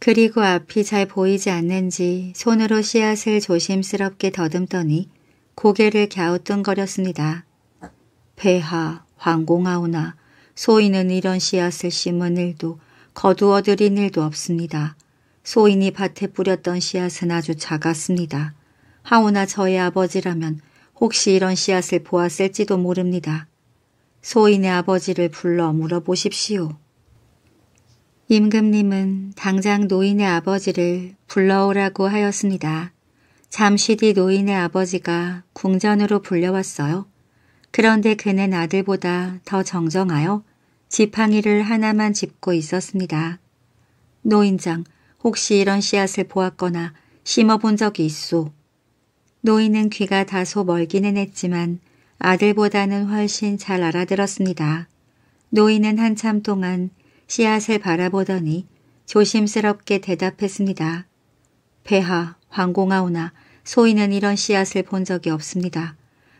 그리고 앞이 잘 보이지 않는지 손으로 씨앗을 조심스럽게 더듬더니 고개를 갸우뚱거렸습니다. 폐하, 황공하오나 소인은 이런 씨앗을 심은 일도 거두어들인 일도 없습니다. 소인이 밭에 뿌렸던 씨앗은 아주 작았습니다. 하오나 저의 아버지라면 혹시 이런 씨앗을 보았을지도 모릅니다. 소인의 아버지를 불러 물어보십시오. 임금님은 당장 노인의 아버지를 불러오라고 하였습니다. 잠시 뒤 노인의 아버지가 궁전으로 불려왔어요. 그런데 그는 아들보다 더 정정하여 지팡이를 하나만 짚고 있었습니다. 노인장, 혹시 이런 씨앗을 보았거나 심어본 적이 있소. 노인은 귀가 다소 멀기는 했지만 아들보다는 훨씬 잘 알아들었습니다. 노인은 한참 동안 씨앗을 바라보더니 조심스럽게 대답했습니다. 폐하, 황공하오나 소인은 이런 씨앗을 본 적이 없습니다.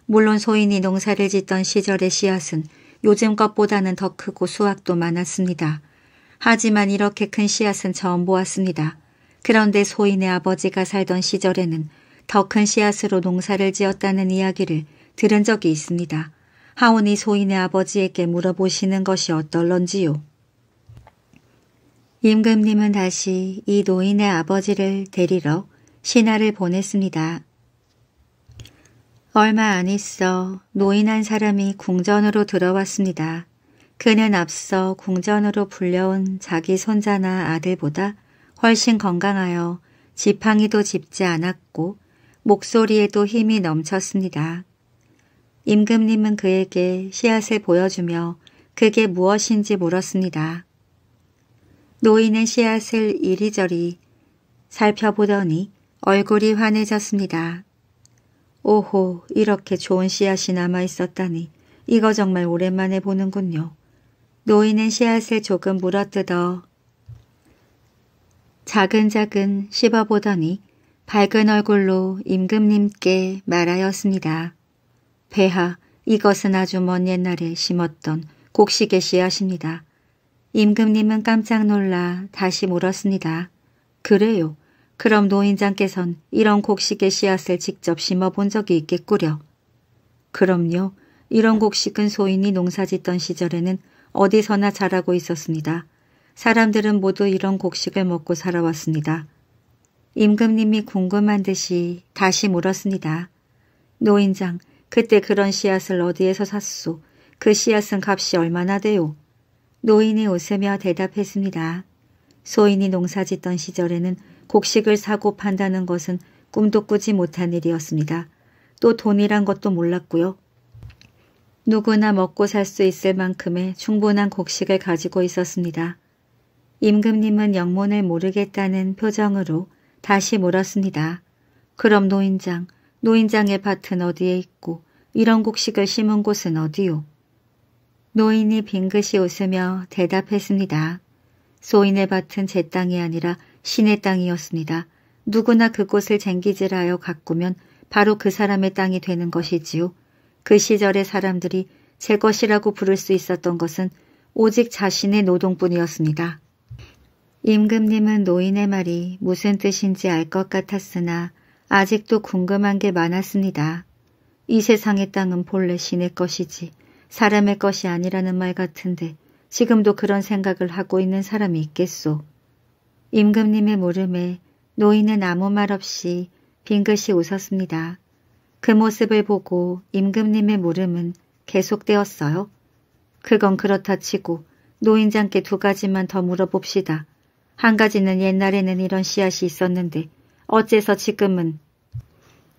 물론 소인이 농사를 짓던 시절의 씨앗은 요즘 것보다는 더 크고 수확도 많았습니다. 하지만 이렇게 큰 씨앗은 처음 보았습니다. 그런데 소인의 아버지가 살던 시절에는 더 큰 씨앗으로 농사를 지었다는 이야기를 들은 적이 있습니다. 하온이 소인의 아버지에게 물어보시는 것이 어떨런지요. 임금님은 다시 이 노인의 아버지를 데리러 신하를 보냈습니다. 얼마 안 있어 노인 한 사람이 궁전으로 들어왔습니다. 그는 앞서 궁전으로 불려온 자기 손자나 아들보다 훨씬 건강하여 지팡이도 짚지 않았고 목소리에도 힘이 넘쳤습니다. 임금님은 그에게 씨앗을 보여주며 그게 무엇인지 물었습니다. 노인은 씨앗을 이리저리 살펴보더니 얼굴이 환해졌습니다. 오호 이렇게 좋은 씨앗이 남아 있었다니 이거 정말 오랜만에 보는군요. 노인은 씨앗을 조금 물어뜯어 자근자근 씹어보더니 밝은 얼굴로 임금님께 말하였습니다. 폐하, 이것은 아주 먼 옛날에 심었던 곡식의 씨앗입니다. 임금님은 깜짝 놀라 다시 물었습니다. 그래요. 그럼 노인장께선 이런 곡식의 씨앗을 직접 심어본 적이 있겠구려. 그럼요. 이런 곡식은 소인이 농사짓던 시절에는 어디서나 자라고 있었습니다. 사람들은 모두 이런 곡식을 먹고 살아왔습니다. 임금님이 궁금한 듯이 다시 물었습니다. 노인장, 그때 그런 씨앗을 어디에서 샀소? 그 씨앗은 값이 얼마나 돼요? 노인이 웃으며 대답했습니다. 소인이 농사짓던 시절에는 곡식을 사고 판다는 것은 꿈도 꾸지 못한 일이었습니다. 또 돈이란 것도 몰랐고요. 누구나 먹고 살 수 있을 만큼의 충분한 곡식을 가지고 있었습니다. 임금님은 영문을 모르겠다는 표정으로 다시 물었습니다. 그럼 노인장, 노인장의 밭은 어디에 있고 이런 곡식을 심은 곳은 어디요? 노인이 빙긋이 웃으며 대답했습니다. 소인의 밭은 제 땅이 아니라 신의 땅이었습니다. 누구나 그곳을 쟁기질하여 가꾸면 바로 그 사람의 땅이 되는 것이지요. 그 시절의 사람들이 제 것이라고 부를 수 있었던 것은 오직 자신의 노동뿐이었습니다. 임금님은 노인의 말이 무슨 뜻인지 알 것 같았으나 아직도 궁금한 게 많았습니다. 이 세상의 땅은 본래 신의 것이지 사람의 것이 아니라는 말 같은데 지금도 그런 생각을 하고 있는 사람이 있겠소. 임금님의 물음에 노인은 아무 말 없이 빙긋이 웃었습니다. 그 모습을 보고 임금님의 물음은 계속되었어요. 그건 그렇다 치고 노인장께 두 가지만 더 물어봅시다. 한 가지는 옛날에는 이런 씨앗이 있었는데 어째서 지금은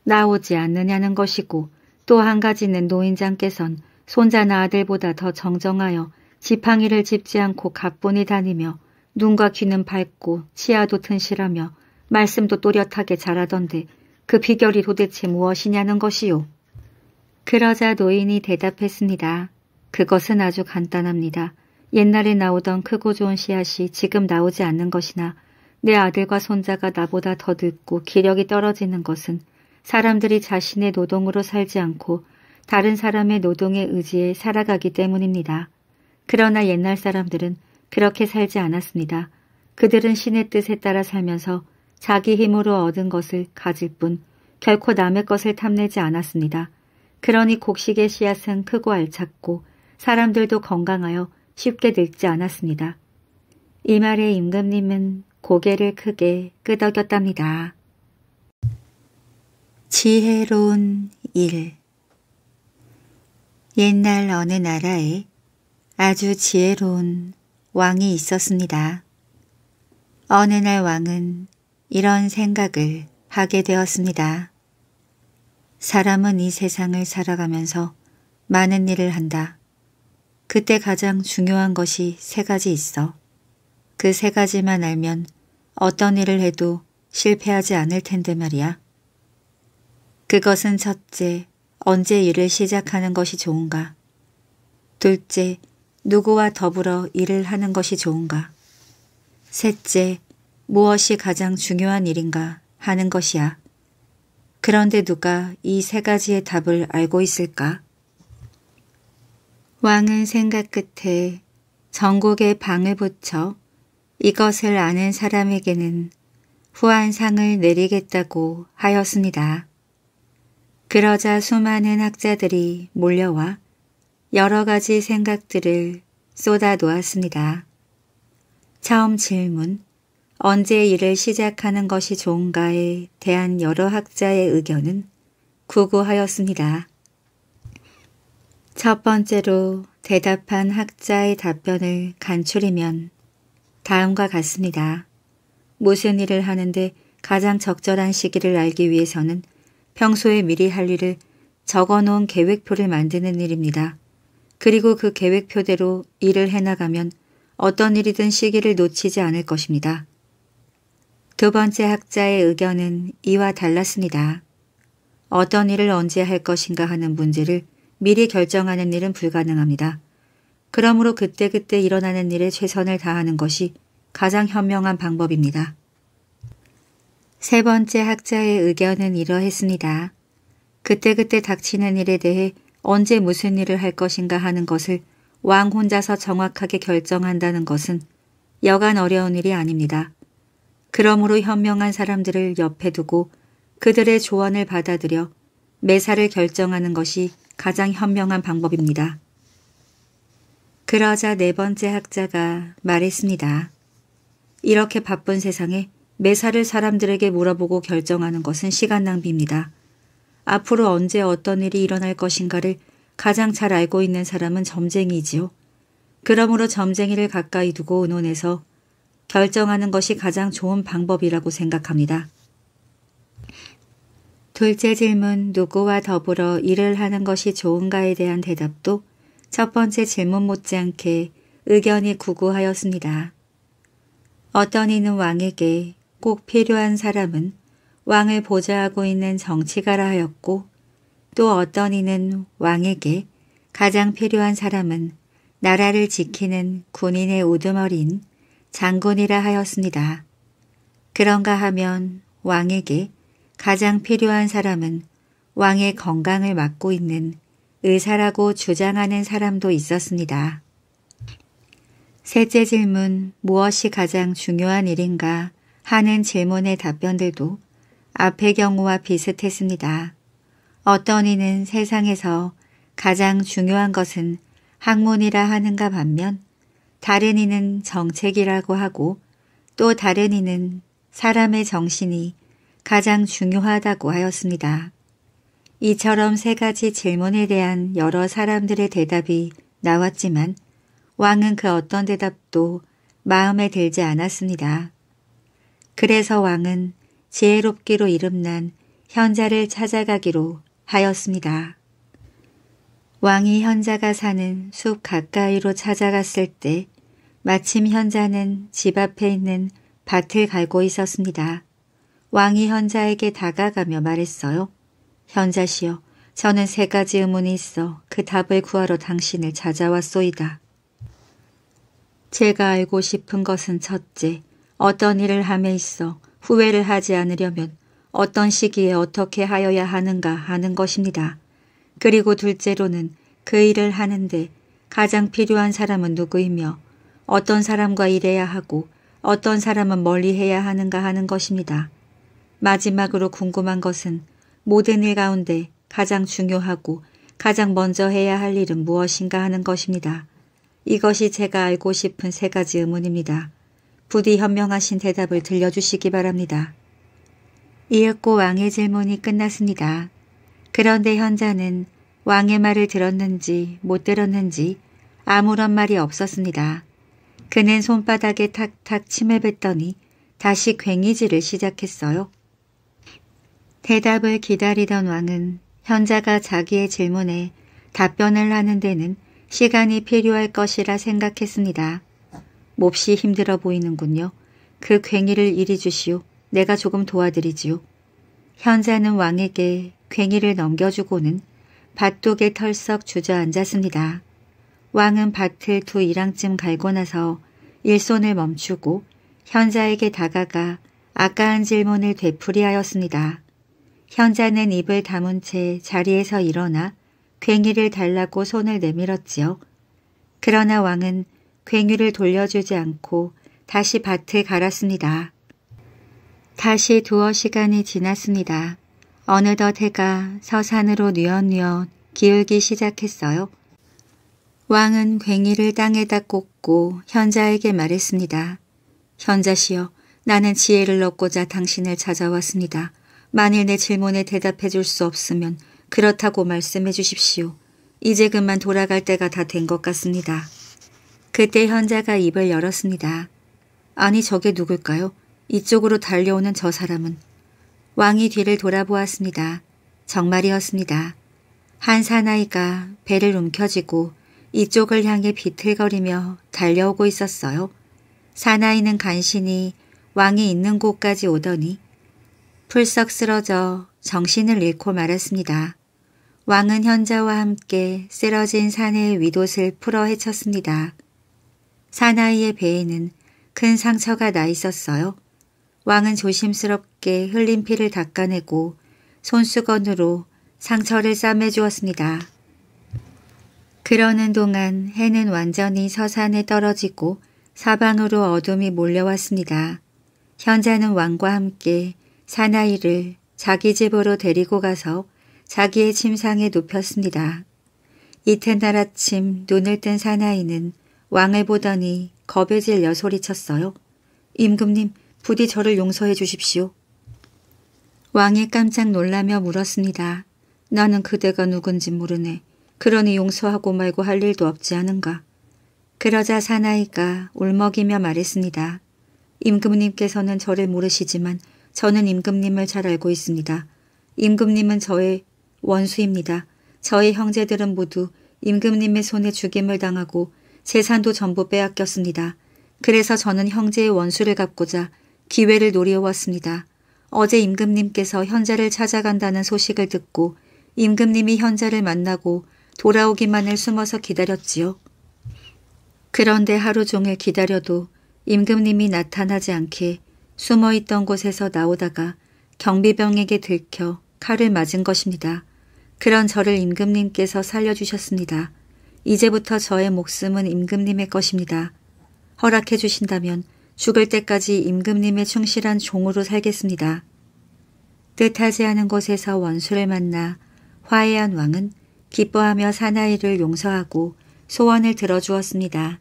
나오지 않느냐는 것이고 또 한 가지는 노인장께선 손자나 아들보다 더 정정하여 지팡이를 짚지 않고 가뿐히 다니며 눈과 귀는 밝고 치아도 튼실하며 말씀도 또렷하게 잘하던데 그 비결이 도대체 무엇이냐는 것이요. 그러자 노인이 대답했습니다. 그것은 아주 간단합니다. 옛날에 나오던 크고 좋은 씨앗이 지금 나오지 않는 것이나 내 아들과 손자가 나보다 더 늙고 기력이 떨어지는 것은 사람들이 자신의 노동으로 살지 않고 다른 사람의 노동에 의지해 살아가기 때문입니다. 그러나 옛날 사람들은 그렇게 살지 않았습니다. 그들은 신의 뜻에 따라 살면서 자기 힘으로 얻은 것을 가질 뿐 결코 남의 것을 탐내지 않았습니다. 그러니 곡식의 씨앗은 크고 알찼고 사람들도 건강하여 쉽게 늙지 않았습니다. 이 말에 임금님은 고개를 크게 끄덕였답니다. 지혜로운 일 옛날 어느 나라에 아주 지혜로운 왕이 있었습니다. 어느 날 왕은 이런 생각을 하게 되었습니다. 사람은 이 세상을 살아가면서 많은 일을 한다. 그때 가장 중요한 것이 세 가지 있어. 그 세 가지만 알면 어떤 일을 해도 실패하지 않을 텐데 말이야. 그것은 첫째, 언제 일을 시작하는 것이 좋은가. 둘째, 누구와 더불어 일을 하는 것이 좋은가. 셋째, 무엇이 가장 중요한 일인가 하는 것이야. 그런데 누가 이 세 가지의 답을 알고 있을까? 왕은 생각 끝에 전국에 방을 붙여 이것을 아는 사람에게는 후한 상을 내리겠다고 하였습니다. 그러자 수많은 학자들이 몰려와 여러 가지 생각들을 쏟아 놓았습니다. 처음 질문, 언제 일을 시작하는 것이 좋은가에 대한 여러 학자의 의견은 구구하였습니다. 첫 번째로 대답한 학자의 답변을 간추리면 다음과 같습니다. 무슨 일을 하는데 가장 적절한 시기를 알기 위해서는 평소에 미리 할 일을 적어놓은 계획표를 만드는 일입니다. 그리고 그 계획표대로 일을 해나가면 어떤 일이든 시기를 놓치지 않을 것입니다. 두 번째 학자의 의견은 이와 달랐습니다. 어떤 일을 언제 할 것인가 하는 문제를 미리 결정하는 일은 불가능합니다. 그러므로 그때그때 일어나는 일에 최선을 다하는 것이 가장 현명한 방법입니다. 세 번째 학자의 의견은 이러했습니다. 그때그때 닥치는 일에 대해 언제 무슨 일을 할 것인가 하는 것을 왕 혼자서 정확하게 결정한다는 것은 여간 어려운 일이 아닙니다. 그러므로 현명한 사람들을 옆에 두고 그들의 조언을 받아들여 매사를 결정하는 것이 가장 현명한 방법입니다. 그러자 네 번째 학자가 말했습니다. 이렇게 바쁜 세상에 매사를 사람들에게 물어보고 결정하는 것은 시간 낭비입니다. 앞으로 언제 어떤 일이 일어날 것인가를 가장 잘 알고 있는 사람은 점쟁이지요. 그러므로 점쟁이를 가까이 두고 의논해서 결정하는 것이 가장 좋은 방법이라고 생각합니다. 둘째 질문 누구와 더불어 일을 하는 것이 좋은가에 대한 대답도 첫 번째 질문 못지않게 의견이 구구하였습니다. 어떤 이는 왕에게 꼭 필요한 사람은 왕을 보좌하고 있는 정치가라 하였고 또 어떤 이는 왕에게 가장 필요한 사람은 나라를 지키는 군인의 우두머리인 장군이라 하였습니다. 그런가 하면 왕에게 가장 필요한 사람은 왕의 건강을 맡고 있는 의사라고 주장하는 사람도 있었습니다. 셋째 질문 무엇이 가장 중요한 일인가 하는 질문의 답변들도 앞의 경우와 비슷했습니다. 어떤 이는 세상에서 가장 중요한 것은 학문이라 하는가 반면 다른 이는 정책이라고 하고 또 다른 이는 사람의 정신이 가장 중요하다고 하였습니다. 이처럼 세 가지 질문에 대한 여러 사람들의 대답이 나왔지만 왕은 그 어떤 대답도 마음에 들지 않았습니다. 그래서 왕은 지혜롭기로 이름난 현자를 찾아가기로 하였습니다. 왕이 현자가 사는 숲 가까이로 찾아갔을 때 마침 현자는 집 앞에 있는 밭을 갈고 있었습니다. 왕이 현자에게 다가가며 말했어요. 현자시여, 저는 세 가지 의문이 있어 그 답을 구하러 당신을 찾아왔소이다. 제가 알고 싶은 것은 첫째, 어떤 일을 함에 있어 후회를 하지 않으려면 어떤 시기에 어떻게 하여야 하는가 하는 것입니다. 그리고 둘째로는 그 일을 하는데 가장 필요한 사람은 누구이며 어떤 사람과 일해야 하고 어떤 사람은 멀리 해야 하는가 하는 것입니다. 마지막으로 궁금한 것은 모든 일 가운데 가장 중요하고 가장 먼저 해야 할 일은 무엇인가 하는 것입니다. 이것이 제가 알고 싶은 세 가지 의문입니다. 부디 현명하신 대답을 들려주시기 바랍니다. 이윽고 왕의 질문이 끝났습니다. 그런데 현자는 왕의 말을 들었는지 못 들었는지 아무런 말이 없었습니다. 그는 손바닥에 탁탁 침을 뱉더니 다시 괭이질을 시작했어요. 대답을 기다리던 왕은 현자가 자기의 질문에 답변을 하는 데는 시간이 필요할 것이라 생각했습니다. 몹시 힘들어 보이는군요. 그 괭이를 이리 주시오. 내가 조금 도와드리지요. 현자는 왕에게 괭이를 넘겨주고는 밭독에 털썩 주저앉았습니다. 왕은 밭을 두 이랑쯤 갈고 나서 일손을 멈추고 현자에게 다가가 아까한 질문을 되풀이하였습니다. 현자는 입을 다문 채 자리에서 일어나 괭이를 달라고 손을 내밀었지요. 그러나 왕은 괭이를 돌려주지 않고 다시 밭을 갈았습니다. 다시 두어 시간이 지났습니다. 어느덧 해가 서산으로 뉘엿뉘엿 기울기 시작했어요. 왕은 괭이를 땅에다 꽂고 현자에게 말했습니다. 현자시여, 나는 지혜를 얻고자 당신을 찾아왔습니다. 만일 내 질문에 대답해 줄 수 없으면 그렇다고 말씀해 주십시오. 이제 그만 돌아갈 때가 다 된 것 같습니다. 그때 현자가 입을 열었습니다. 아니 저게 누굴까요? 이쪽으로 달려오는 저 사람은 왕이 뒤를 돌아보았습니다. 정말이었습니다. 한 사나이가 배를 움켜쥐고 이쪽을 향해 비틀거리며 달려오고 있었어요. 사나이는 간신히 왕이 있는 곳까지 오더니 풀썩 쓰러져 정신을 잃고 말았습니다. 왕은 현자와 함께 쓰러진 사내의 위옷을 풀어 헤쳤습니다. 사나이의 배에는 큰 상처가 나 있었어요. 왕은 조심스럽게 흘린 피를 닦아내고 손수건으로 상처를 싸매주었습니다. 그러는 동안 해는 완전히 서산에 떨어지고 사방으로 어둠이 몰려왔습니다. 현자는 왕과 함께 사나이를 자기 집으로 데리고 가서 자기의 침상에 눕혔습니다. 이튿날 아침 눈을 뜬 사나이는 왕을 보더니 겁에 질려 소리쳤어요. 임금님, 부디 저를 용서해 주십시오. 왕이 깜짝 놀라며 물었습니다. 나는 그대가 누군지 모르네. 그러니 용서하고 말고 할 일도 없지 않은가. 그러자 사나이가 울먹이며 말했습니다. 임금님께서는 저를 모르시지만 저는 임금님을 잘 알고 있습니다. 임금님은 저의 원수입니다. 저의 형제들은 모두 임금님의 손에 죽임을 당하고 재산도 전부 빼앗겼습니다. 그래서 저는 형제의 원수를 갚고자 기회를 노려왔습니다. 어제 임금님께서 현자를 찾아간다는 소식을 듣고 임금님이 현자를 만나고 돌아오기만을 숨어서 기다렸지요. 그런데 하루 종일 기다려도 임금님이 나타나지 않게 숨어있던 곳에서 나오다가 경비병에게 들켜 칼을 맞은 것입니다. 그런 저를 임금님께서 살려주셨습니다. 이제부터 저의 목숨은 임금님의 것입니다. 허락해 주신다면 죽을 때까지 임금님의 충실한 종으로 살겠습니다. 뜻하지 않은 곳에서 원수를 만나 화해한 왕은 기뻐하며 사나이를 용서하고 소원을 들어주었습니다.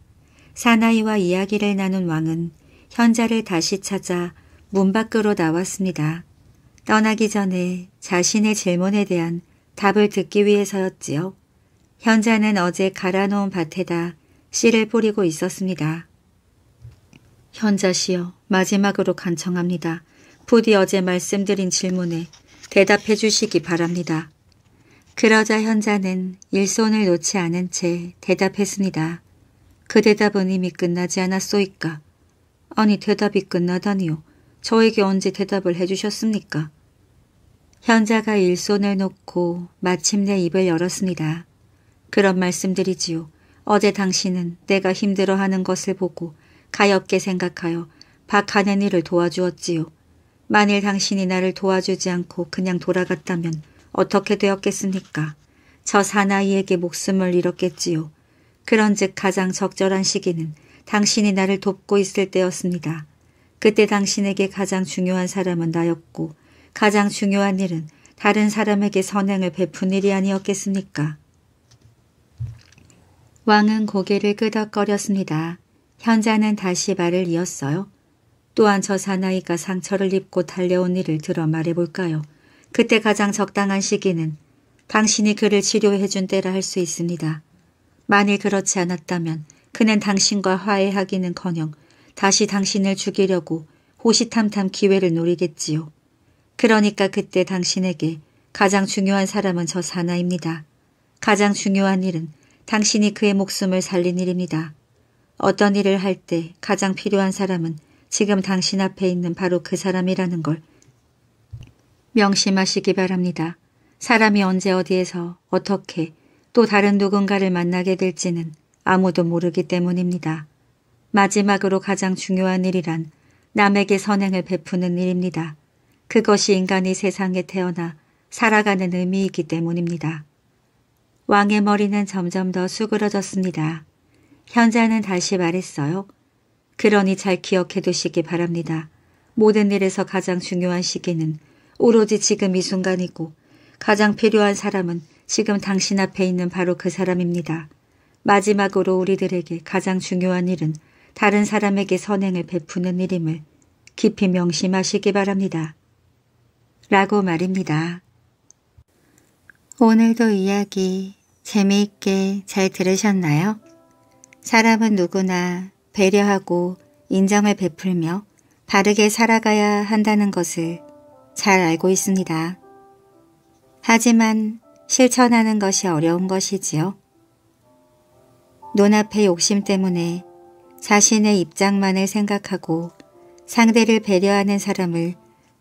사나이와 이야기를 나눈 왕은 현자를 다시 찾아 문 밖으로 나왔습니다. 떠나기 전에 자신의 질문에 대한 답을 듣기 위해서였지요. 현자는 어제 갈아놓은 밭에다 씨를 뿌리고 있었습니다. 현자시여 마지막으로 간청합니다. 부디 어제 말씀드린 질문에 대답해 주시기 바랍니다. 그러자 현자는 일손을 놓지 않은 채 대답했습니다. 그 대답은 이미 끝나지 않았소이까. 아니 대답이 끝나다니요. 저에게 언제 대답을 해주셨습니까? 현자가 일손을 놓고 마침내 입을 열었습니다. 그런 말씀드리지요. 어제 당신은 내가 힘들어하는 것을 보고 가엽게 생각하여 박하는 일을 도와주었지요. 만일 당신이 나를 도와주지 않고 그냥 돌아갔다면 어떻게 되었겠습니까? 저 사나이에게 목숨을 잃었겠지요. 그런즉 가장 적절한 시기는 당신이 나를 돕고 있을 때였습니다. 그때 당신에게 가장 중요한 사람은 나였고 가장 중요한 일은 다른 사람에게 선행을 베푼 일이 아니었겠습니까? 왕은 고개를 끄덕거렸습니다. 현자는 다시 말을 이었어요. 또한 저 사나이가 상처를 입고 달려온 일을 들어 말해볼까요? 그때 가장 적당한 시기는 당신이 그를 치료해준 때라 할 수 있습니다. 만일 그렇지 않았다면 그는 당신과 화해하기는커녕 다시 당신을 죽이려고 호시탐탐 기회를 노리겠지요. 그러니까 그때 당신에게 가장 중요한 사람은 저 사나입니다. 가장 중요한 일은 당신이 그의 목숨을 살린 일입니다. 어떤 일을 할 때 가장 필요한 사람은 지금 당신 앞에 있는 바로 그 사람이라는 걸 명심하시기 바랍니다. 사람이 언제 어디에서 어떻게 또 다른 누군가를 만나게 될지는 아무도 모르기 때문입니다. 마지막으로 가장 중요한 일이란 남에게 선행을 베푸는 일입니다. 그것이 인간이 세상에 태어나 살아가는 의미이기 때문입니다. 왕의 머리는 점점 더 수그러졌습니다. 현자는 다시 말했어요. 그러니 잘 기억해 두시기 바랍니다. 모든 일에서 가장 중요한 시기는 오로지 지금 이 순간이고 가장 필요한 사람은 지금 당신 앞에 있는 바로 그 사람입니다. 마지막으로 우리들에게 가장 중요한 일은 다른 사람에게 선행을 베푸는 일임을 깊이 명심하시기 바랍니다. 라고 말입니다. 오늘도 이야기 재미있게 잘 들으셨나요? 사람은 누구나 배려하고 인정을 베풀며 바르게 살아가야 한다는 것을 잘 알고 있습니다. 하지만 실천하는 것이 어려운 것이지요. 눈앞의 욕심 때문에 자신의 입장만을 생각하고 상대를 배려하는 사람을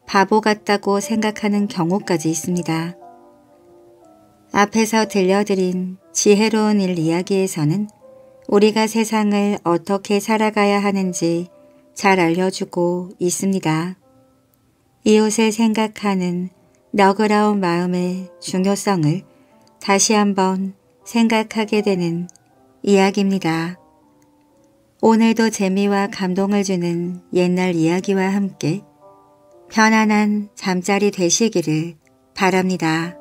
바보 같다고 생각하는 경우까지 있습니다. 앞에서 들려드린 지혜로운 일 이야기에서는 우리가 세상을 어떻게 살아가야 하는지 잘 알려주고 있습니다. 이웃을 생각하는 너그러운 마음의 중요성을 다시 한번 생각하게 되는 이야기입니다. 오늘도 재미와 감동을 주는 옛날 이야기와 함께 편안한 잠자리 되시기를 바랍니다.